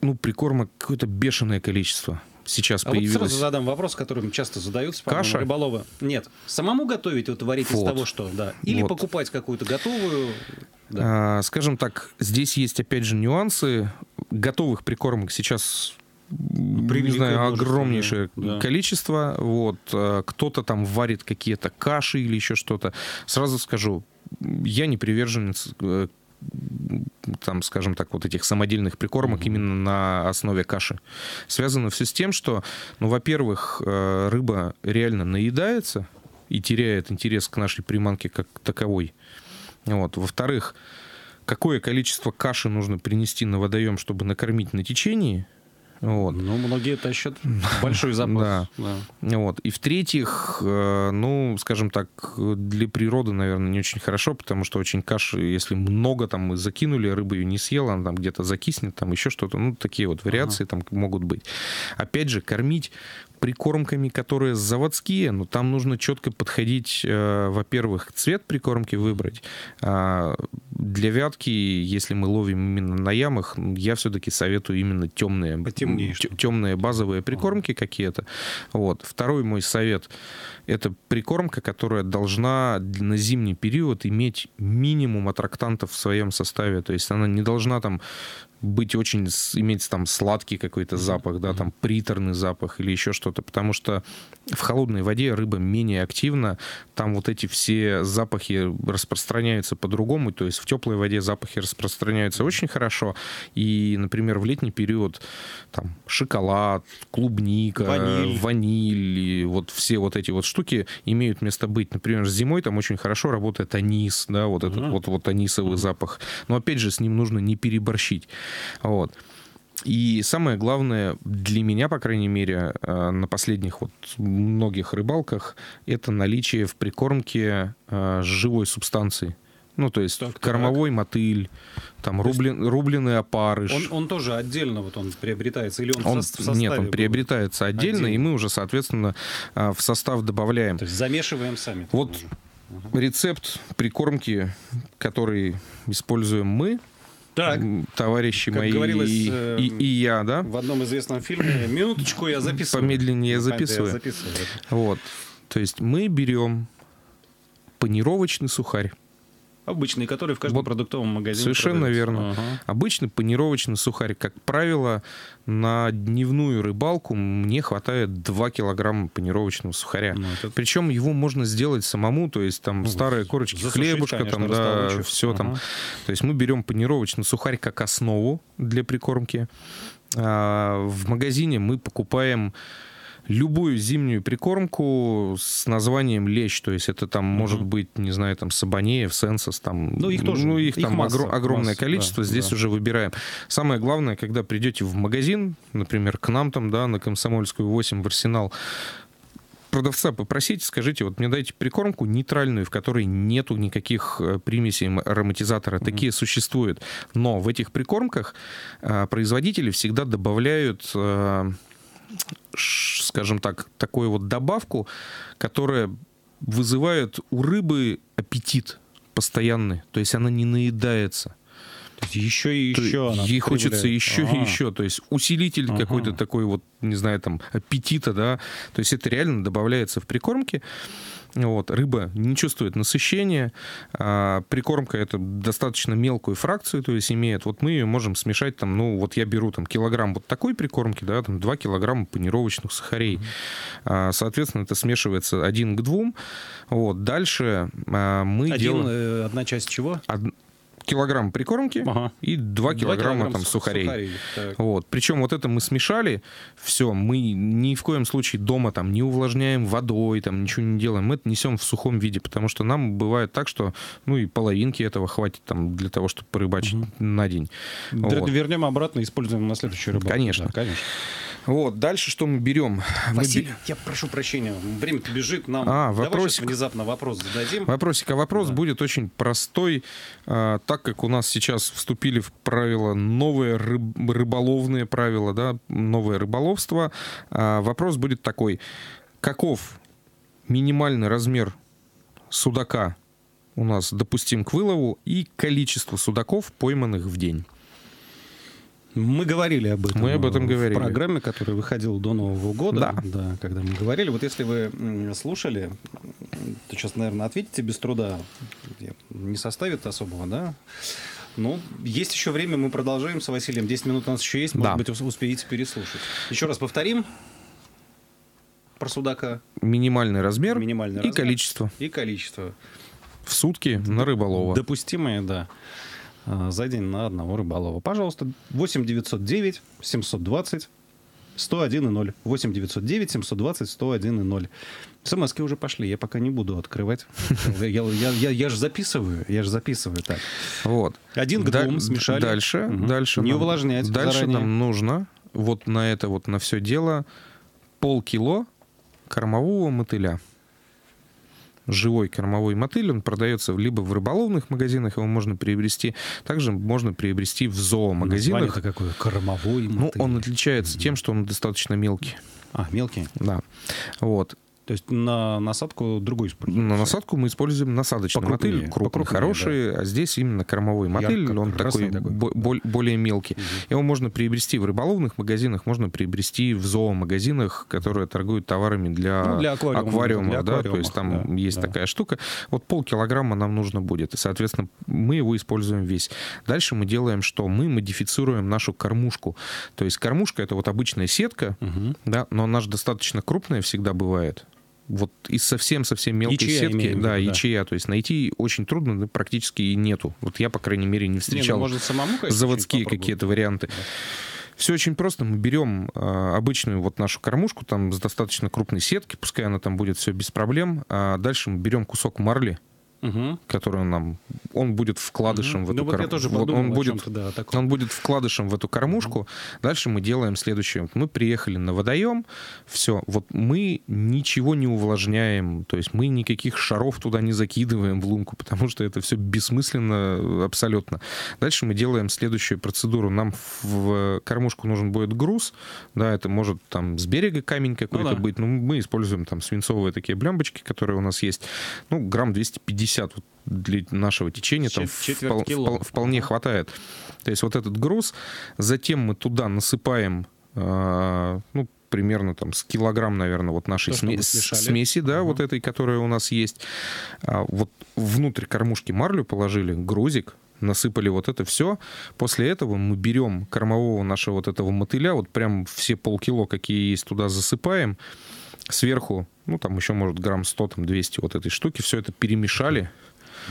ну, прикормок какое-то бешеное количество сейчас а появилась. Вот сразу задам вопрос, который часто задаются, Каша? рыболовы. Нет, самому готовить, вот варить вот. из того, что, да. Или вот. покупать какую-то готовую. Да. А, скажем так, здесь есть опять же нюансы. Готовых прикормок сейчас не знаю, огромнейшее да. количество. Вот а, кто-то там варит какие-то каши или еще что-то. Сразу скажу, я не приверженец э, там, скажем так, вот этих самодельных прикормок именно на основе каши. Связано все с тем, что, ну, во-первых, э, рыба реально наедается и теряет интерес к нашей приманке как таковой. Вот. Во-вторых, какое количество каши нужно принести на водоем, чтобы накормить на течении – вот. Ну, многие тащат большой запас. Да. да. Вот. И в-третьих, э, ну, скажем так, для природы, наверное, не очень хорошо, потому что очень каши, если много там мы закинули, рыба ее не съела, она там где-то закиснет, там еще что-то. Ну, такие вот вариации ага. там могут быть. Опять же, кормить прикормками, которые заводские, но там нужно четко подходить, э, во-первых, цвет прикормки выбрать. А для вятки, если мы ловим именно на ямах, я все-таки советую именно темные, темные базовые прикормки какие-то. Вот. Второй мой совет – это прикормка, которая должна на зимний период иметь минимум аттрактантов в своем составе. То есть она не должна там быть очень, иметь там сладкий какой-то запах, да, там приторный запах или еще что-то, потому что в холодной воде рыба менее активна, там вот эти все запахи распространяются по-другому, то есть в теплой воде запахи распространяются очень хорошо, и, например, в летний период там шоколад, клубника, ваниль, ваниль и вот все вот эти вот штуки имеют место быть. Например, зимой там очень хорошо работает анис, да, вот этот вот, вот анисовый запах, но опять же с ним нужно не переборщить. Вот. И самое главное для меня, по крайней мере, э, на последних вот многих рыбалках, это наличие в прикормке э, живой субстанции. Ну, то есть так, кормовой так. мотыль, там рублен, рубленый опарыш. Он, он тоже отдельно вот он приобретается или он, он в составе? Нет, он приобретается отдельно, отдельно, и мы уже, соответственно, в состав добавляем. То есть замешиваем сами. Вот угу. рецепт прикормки, который используем мы, так. товарищи как мои и, э, и, и я, да? В одном известном фильме. Минуточку, я записываю. Помедленнее я записываю. Я записываю. Вот. То есть мы берем панировочный сухарь. Обычный, который в каждом вот продуктовом магазине Совершенно продается. верно. Ага. Обычный панировочный сухарь. Как правило, на дневную рыбалку мне хватает 2 килограмма панировочного сухаря. Ну, это... Причем его можно сделать самому, то есть там ну, старые корочки засушить, хлебушка, конечно, там, да, все ага. там. То есть мы берем панировочный сухарь как основу для прикормки. А в магазине мы покупаем любую зимнюю прикормку с названием лещ, то есть это там uh-huh. может быть, не знаю, там Сабанеев, Сенсос, там, ну их тоже, ну их, их там масса, огр- огромное масса, количество, да, здесь да. уже выбираем. Самое главное, когда придете в магазин, например, к нам там, да, на Комсомольскую 8 в Арсенал, продавца попросите, скажите, вот мне дайте прикормку нейтральную, в которой нету никаких э, примесей ароматизатора. Mm-hmm. Такие существуют. Но в этих прикормках э, производители всегда добавляют э, скажем так, такую вот добавку, которая вызывает у рыбы аппетит постоянный. То есть она не наедается. То есть еще и еще она Ей хочется еще ага. и еще. То есть усилитель ага. какой-то такой вот, не знаю, там, аппетита, да. То есть это реально добавляется в прикормке. Вот, рыба не чувствует насыщения. А, прикормка это достаточно мелкую фракцию, то есть имеет. Вот мы ее можем смешать там, ну вот я беру там килограмм вот такой прикормки, да, там 2 килограмма панировочных сахарей. Mm-hmm. А, соответственно, это смешивается один к двум. Вот, дальше а, мы один, делаем... Э, одна часть чего? Од килограмм прикормки ага. и 2 килограмма, килограмма там сухарей. сухарей вот. Причем вот это мы смешали, все, мы ни в коем случае дома там не увлажняем водой, там ничего не делаем, мы это несем в сухом виде, потому что нам бывает так, что ну и половинки этого хватит там для того, чтобы порыбачить угу. на день. Вот. Вернем обратно, используем на следующую рыбалку. Конечно. Да, конечно. Вот, дальше что мы берем? Василий, мы... я прошу прощения, время-то бежит, нам а, вопросик. внезапно вопрос зададим. Вопросик, а вопрос да. будет очень простой, а, так как у нас сейчас вступили в правила новые рыб... рыболовные правила, да, новое рыболовство, а, вопрос будет такой, каков минимальный размер судака у нас допустим к вылову и количество судаков, пойманных в день? Мы говорили об этом. Мы об этом в говорили. В программе, которая выходила до Нового года. Да. да. Когда мы говорили. Вот если вы слушали, то сейчас, наверное, ответите без труда. Не составит особого, да? Ну, есть еще время, мы продолжаем с Василием. 10 минут у нас еще есть, может да. быть, успеете переслушать. Еще раз повторим про судака. Минимальный размер Минимальный и размер, количество. И количество. В сутки на рыболова. Допустимое, да. А, за день на одного рыболова. Пожалуйста, 8 909 720 101 и 0. 8 909 720 101 и 0. СМСки уже пошли, я пока не буду открывать. Я, я, я, я же записываю, я же записываю так. Вот. Один к двум смешали. Дальше, угу. дальше. Не нам, увлажнять Дальше заранее. нам нужно вот на это вот, на все дело полкило кормового мотыля живой кормовой мотыль, он продается либо в рыболовных магазинах, его можно приобрести, также можно приобрести в зоомагазинах. Название-то какое? Кормовой мотыль? Ну, он отличается тем, что он достаточно мелкий. А, мелкий? Да. Вот. То есть на насадку другой используем? На насадку мы используем насадочный покрупнее, мотыль, крупный, покрупнее, хороший, да. а здесь именно кормовой мотыль, Ярко, он такой, такой. Бо- более мелкий. Угу. Его можно приобрести в рыболовных магазинах, можно приобрести в зоомагазинах, которые торгуют товарами для, ну, для аквариума, аквариума для да, то есть там да, есть да. такая штука. Вот полкилограмма нам нужно будет, и, соответственно, мы его используем весь. Дальше мы делаем что? Мы модифицируем нашу кормушку. То есть кормушка — это вот обычная сетка, угу. да, но она же достаточно крупная всегда бывает вот из совсем-совсем мелкой ячея сетки, да, да, ячея, то есть найти очень трудно, практически и нету. Вот я, по крайней мере, не встречал не, ну, может, самому, конечно, заводские какие-то варианты. Да. Все очень просто. Мы берем э, обычную вот нашу кормушку, там с достаточно крупной сетки, пускай она там будет все без проблем. А дальше мы берем кусок марли, угу. который нам, он будет вкладышем угу. в эту ну, кормушку. Вот подумал, он будет, да, он будет вкладышем в эту кормушку. Угу. Дальше мы делаем следующее. Мы приехали на водоем, все, вот мы ничего не увлажняем, то есть мы никаких шаров туда не закидываем в лунку, потому что это все бессмысленно абсолютно. Дальше мы делаем следующую процедуру. Нам в кормушку нужен будет груз, да, это может там с берега камень какой-то ну, да. быть, но мы используем там свинцовые такие блямбочки, которые у нас есть, ну, грамм 250 вот для нашего течения там впол, впол, вполне хватает. То есть вот этот груз, затем мы туда насыпаем, э, ну, примерно там с килограмм, наверное, вот нашей То, смеси, смеси, да, угу. вот этой, которая у нас есть. А вот внутрь кормушки марлю положили, грузик, насыпали вот это все. После этого мы берем кормового нашего вот этого мотыля, вот прям все полкило, какие есть, туда засыпаем. Сверху, ну, там еще, может, грамм 100, там, 200 вот этой штуки. Все это перемешали.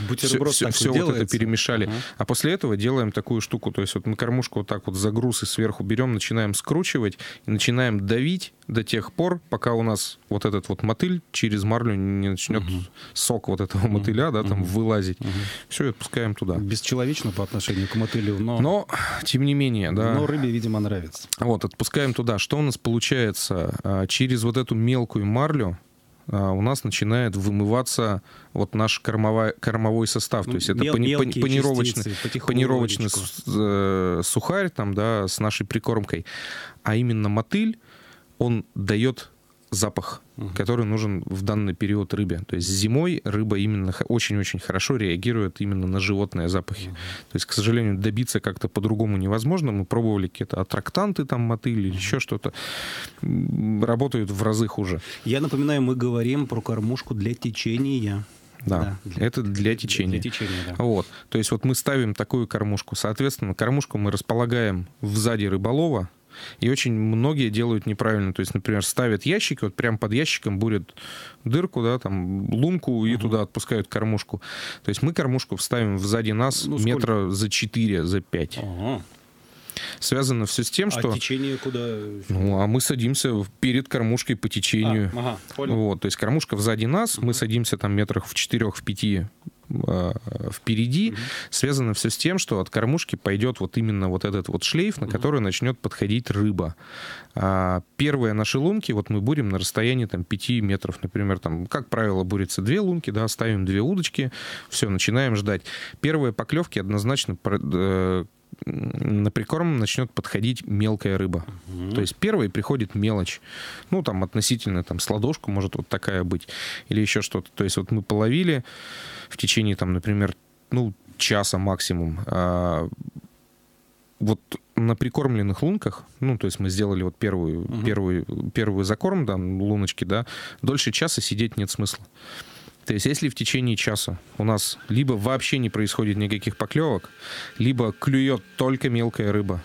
Бутерброд все, все, все вот это перемешали. Uh-huh. А после этого делаем такую штуку. То есть вот мы кормушку вот так вот за груз и сверху берем, начинаем скручивать и начинаем давить до тех пор, пока у нас вот этот вот мотыль через марлю не начнет uh-huh. сок вот этого мотыля, да, там uh-huh. вылазить. Uh-huh. Все, и отпускаем туда. Бесчеловечно по отношению к мотылю, но... Но, тем не менее, да. Но рыбе, видимо, нравится. Вот, отпускаем туда. Что у нас получается? А, через вот эту мелкую марлю у нас начинает вымываться вот наш кормовой, кормовой состав. Ну, То есть это мел, пани, пани, панировочный, панировочный э, сухарь там, да, с нашей прикормкой. А именно мотыль, он дает запах, угу. который нужен в данный период рыбе. То есть зимой рыба именно очень-очень хорошо реагирует именно на животные запахи. Угу. То есть, к сожалению, добиться как-то по-другому невозможно. Мы пробовали какие-то аттрактанты, там, мотыли или угу. еще что-то. Работают в разы хуже. Я напоминаю, мы говорим про кормушку для течения. Да, да для, это для течения. Для течения да. Вот. То есть вот мы ставим такую кормушку. Соответственно, кормушку мы располагаем сзади рыболова, и очень многие делают неправильно. То есть, например, ставят ящики, вот прям под ящиком бурят дырку, да, там лунку и угу. туда отпускают кормушку. То есть мы кормушку вставим сзади нас ну, метра за 4, за 5. Ага. Связано все с тем, а что... А течение куда? Ну, а мы садимся перед кормушкой по течению. А, ага, понял. Вот, то есть кормушка сзади нас, угу. мы садимся там метрах в четырех, в пяти впереди, угу. связано все с тем, что от кормушки пойдет вот именно вот этот вот шлейф, на угу. который начнет подходить рыба. А первые наши лунки, вот мы бурим на расстоянии там 5 метров, например, там, как правило, бурятся две лунки, да, ставим две удочки, все, начинаем ждать. Первые поклевки однозначно э, на прикорм начнет подходить мелкая рыба. Угу. То есть первой приходит мелочь. Ну, там относительно там, с ладошку может вот такая быть. Или еще что-то. То есть вот мы половили в течение, там, например, ну, часа максимум. А, вот на прикормленных лунках, ну, то есть мы сделали вот первую, угу. первую, первую закорм, да, луночки, да, дольше часа сидеть нет смысла. То есть если в течение часа у нас либо вообще не происходит никаких поклевок, либо клюет только мелкая рыба,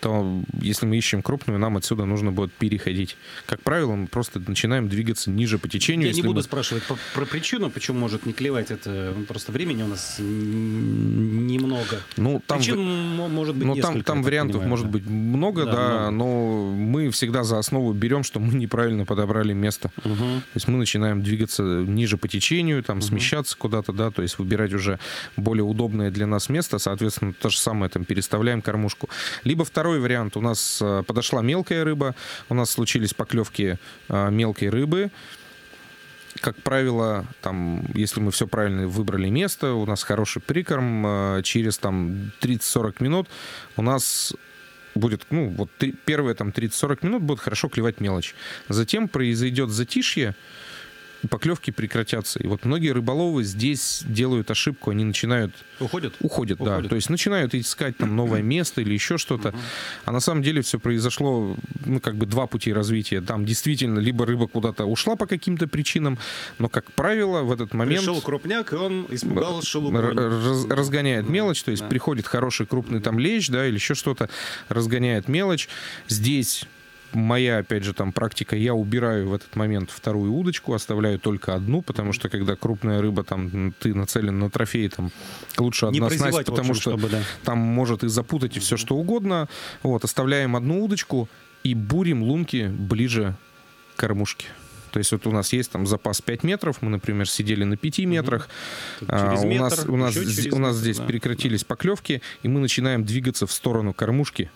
то если мы ищем крупную, нам отсюда нужно будет переходить. Как правило, мы просто начинаем двигаться ниже по течению. Я не буду мы... спрашивать по, про причину, почему может не клевать. Это просто времени у нас немного. Ну, там, Причин может быть ну, там, там вариантов понимаю, может да. быть много, да, да но мы всегда за основу берем, что мы неправильно подобрали место. Угу. То есть мы начинаем двигаться ниже по течению, там угу. смещаться куда-то, да, то есть выбирать уже более удобное для нас место, соответственно, то же самое, там, переставляем кормушку. Либо второй Второй вариант. У нас э, подошла мелкая рыба, у нас случились поклевки э, мелкой рыбы. Как правило, там, если мы все правильно выбрали место, у нас хороший прикорм, э, через там 30-40 минут у нас будет, ну, вот первые там 30-40 минут будет хорошо клевать мелочь. Затем произойдет затишье, поклевки прекратятся. И вот многие рыболовы здесь делают ошибку, они начинают... Уходят? Уходят, Уходят. да. То есть начинают искать там новое место или еще что-то. Угу. А на самом деле все произошло, ну, как бы два пути развития. Там действительно либо рыба куда-то ушла по каким-то причинам, но, как правило, в этот момент... Пришел крупняк, и он испугал шелупонь. Раз, разгоняет мелочь, то есть да. приходит хороший крупный там лещ, да, или еще что-то, разгоняет мелочь. Здесь моя, опять же, там практика, я убираю в этот момент вторую удочку, оставляю только одну, потому что когда крупная рыба, там, ты нацелен на трофей, там, лучше одна снасть, потому общем, что чтобы, да. там может и запутать и все что угодно. Вот, оставляем одну удочку и бурим лунки ближе к кормушке. То есть вот у нас есть там запас 5 метров, мы, например, сидели на 5 метрах, угу. а, у, нас, у, нас, у нас здесь да. прекратились поклевки, и мы начинаем двигаться в сторону кормушки,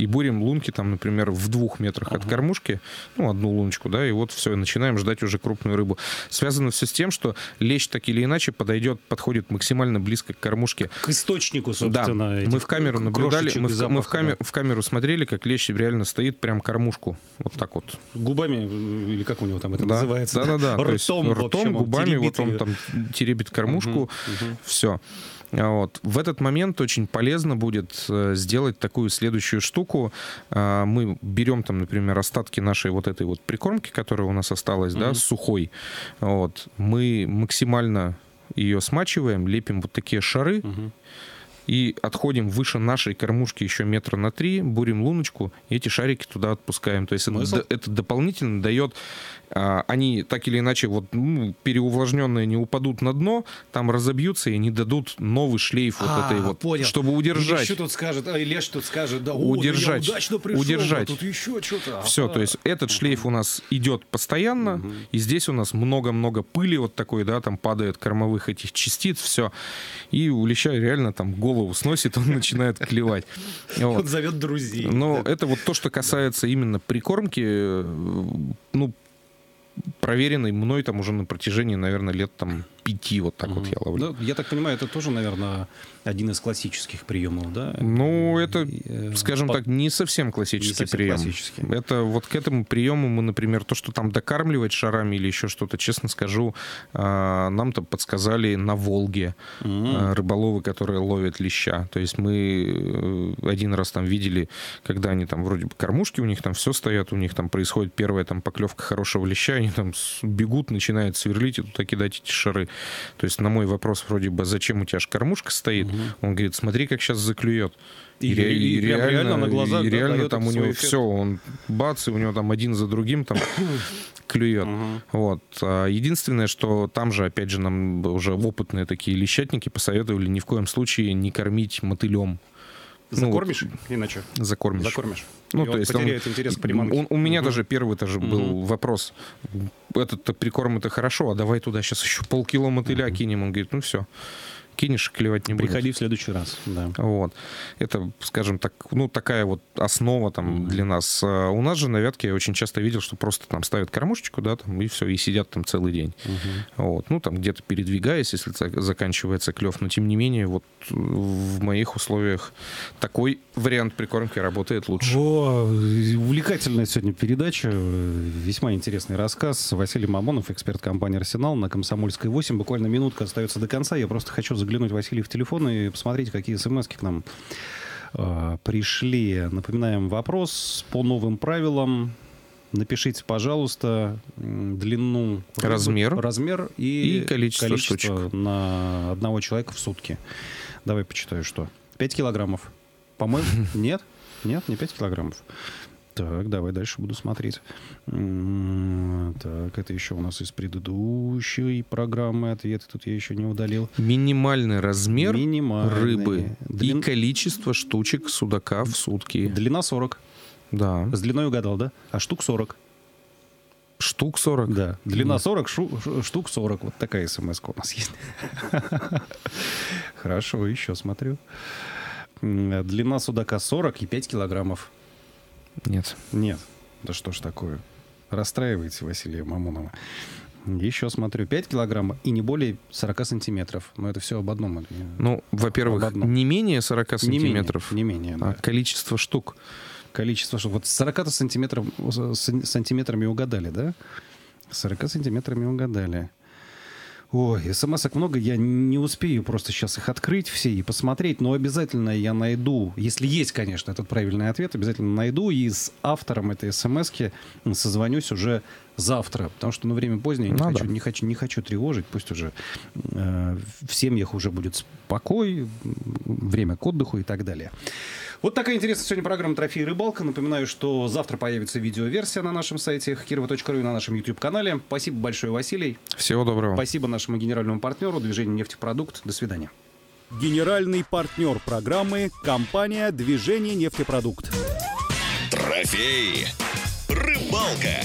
и бурим лунки там, например, в двух метрах uh-huh. от кормушки, ну, одну луночку, да, и вот все, начинаем ждать уже крупную рыбу. Связано все с тем, что лещ так или иначе подойдет, подходит максимально близко к кормушке. К источнику, собственно. Да, мы в камеру наблюдали, мы, в, мы в, камер, да. в камеру смотрели, как лещ реально стоит прям кормушку, вот так вот. Губами, или как у него там это да. называется? Да-да-да. Ртом, ртом, общем, губами, вот он там теребит кормушку, uh-huh, uh-huh. все. Вот. В этот момент очень полезно будет э, сделать такую следующую штуку. А, мы берем там, например, остатки нашей вот этой вот прикормки, которая у нас осталась, mm-hmm. да, сухой. Вот. Мы максимально ее смачиваем, лепим вот такие шары. Mm-hmm и отходим выше нашей кормушки еще метра на три, бурим луночку, и эти шарики туда отпускаем. То есть это, это дополнительно дает а, они так или иначе вот ну, переувлажненные не упадут на дно, там разобьются и не дадут новый шлейф вот а, этой вот, понял. чтобы удержать. Леш тут скажет, а Леш тут скажет, да, удержать, я удачно пришел, удержать. Да, тут еще что-то. Все, то есть этот шлейф у нас идет постоянно, угу. и здесь у нас много-много пыли вот такой, да, там падает кормовых этих частиц, все, и у леща реально там голову сносит, он начинает клевать. Он зовет друзей. Но это вот то, что касается именно прикормки, э, ну проверенный мной там уже на протяжении, наверное, лет там пяти вот так mm-hmm. вот я ловлю. Ну, я так понимаю, это тоже, наверное, один из классических приемов, да? Ну, это, э, скажем По... так, не совсем классический не совсем прием. Классический. Это вот к этому приему мы, например, то, что там докармливать шарами или еще что-то, честно скажу, а, нам-то подсказали на Волге mm-hmm. рыболовы, которые ловят леща. То есть мы э, один раз там видели, когда они там вроде бы кормушки у них там все стоят, у них там происходит первая там поклевка хорошего леща, они там бегут, начинают сверлить и туда кидать эти шары. То есть на мой вопрос вроде бы, зачем у тебя кормушка стоит, угу. он говорит, смотри, как сейчас заклюет. И, и, и, и реально, реально на глазах, и да, реально там у него эффект. все, он бац, и у него там один за другим там клюет. Угу. Вот. А единственное, что там же, опять же, нам уже опытные такие лещатники посоветовали ни в коем случае не кормить мотылем. Закормишь ну, вот, иначе? Закормишь. Закормишь. Ну, и то есть потеряет он, интерес к приманке. У, у меня угу. даже первый тоже угу. был вопрос. Этот прикорм это хорошо, а давай туда сейчас еще полкило мотыля угу. кинем. Он говорит, ну все кинешь, клевать не будет. Приходи в следующий раз, да. Вот. Это, скажем так, ну, такая вот основа там mm-hmm. для нас. А у нас же на вятке я очень часто видел, что просто там ставят кормушечку, да, там, и все, и сидят там целый день. Mm-hmm. Вот. Ну, там где-то передвигаясь, если заканчивается клев. Но, тем не менее, вот в моих условиях такой вариант прикормки работает лучше. О, увлекательная сегодня передача. Весьма интересный рассказ. Василий Мамонов, эксперт компании «Арсенал» на Комсомольской 8. Буквально минутка остается до конца. Я просто хочу заглянуть заглянуть, Василий, в телефон и посмотреть, какие смс к нам э, пришли. Напоминаем вопрос по новым правилам. Напишите, пожалуйста, длину, размер, размер и, и количество, количество на одного человека в сутки. Давай почитаю, что. 5 килограммов. По-моему, нет? Нет, не 5 килограммов. Так, давай дальше буду смотреть. Так, это еще у нас из предыдущей программы ответы. Тут я еще не удалил. Минимальный размер Минимальный. рыбы Длин... и количество штучек судака в сутки. Длина 40. Да. С длиной угадал, да? А штук 40. Штук 40? Да. Длина 40, шу, штук 40. Вот такая смс у нас есть. Хорошо, еще смотрю. Длина судака 40 и 5 килограммов. Нет. Нет. Да что ж такое? Расстраиваете Василия Мамонова. Еще смотрю, 5 килограмм и не более 40 сантиметров. Но это все об одном. Ну, во-первых, не менее 40 сантиметров, не менее, не менее а да. количество штук. Количество штук. Вот с 40 сантиметров, сантиметрами угадали, да? 40 сантиметрами угадали. Ой, смс много, я не успею просто сейчас их открыть все и посмотреть, но обязательно я найду, если есть, конечно, этот правильный ответ, обязательно найду и с автором этой смс созвонюсь уже завтра, потому что ну, время позднее, не, ну, хочу, не, хочу, не хочу тревожить, пусть уже э, в семьях уже будет спокой, время к отдыху и так далее. Вот такая интересная сегодня программа «Трофей рыбалка». Напоминаю, что завтра появится видеоверсия на нашем сайте кирова.ру и на нашем YouTube-канале. Спасибо большое, Василий. Всего доброго. Спасибо нашему генеральному партнеру движению «Нефтепродукт». До свидания. Генеральный партнер программы – компания «Движение нефтепродукт». Трофей рыбалка.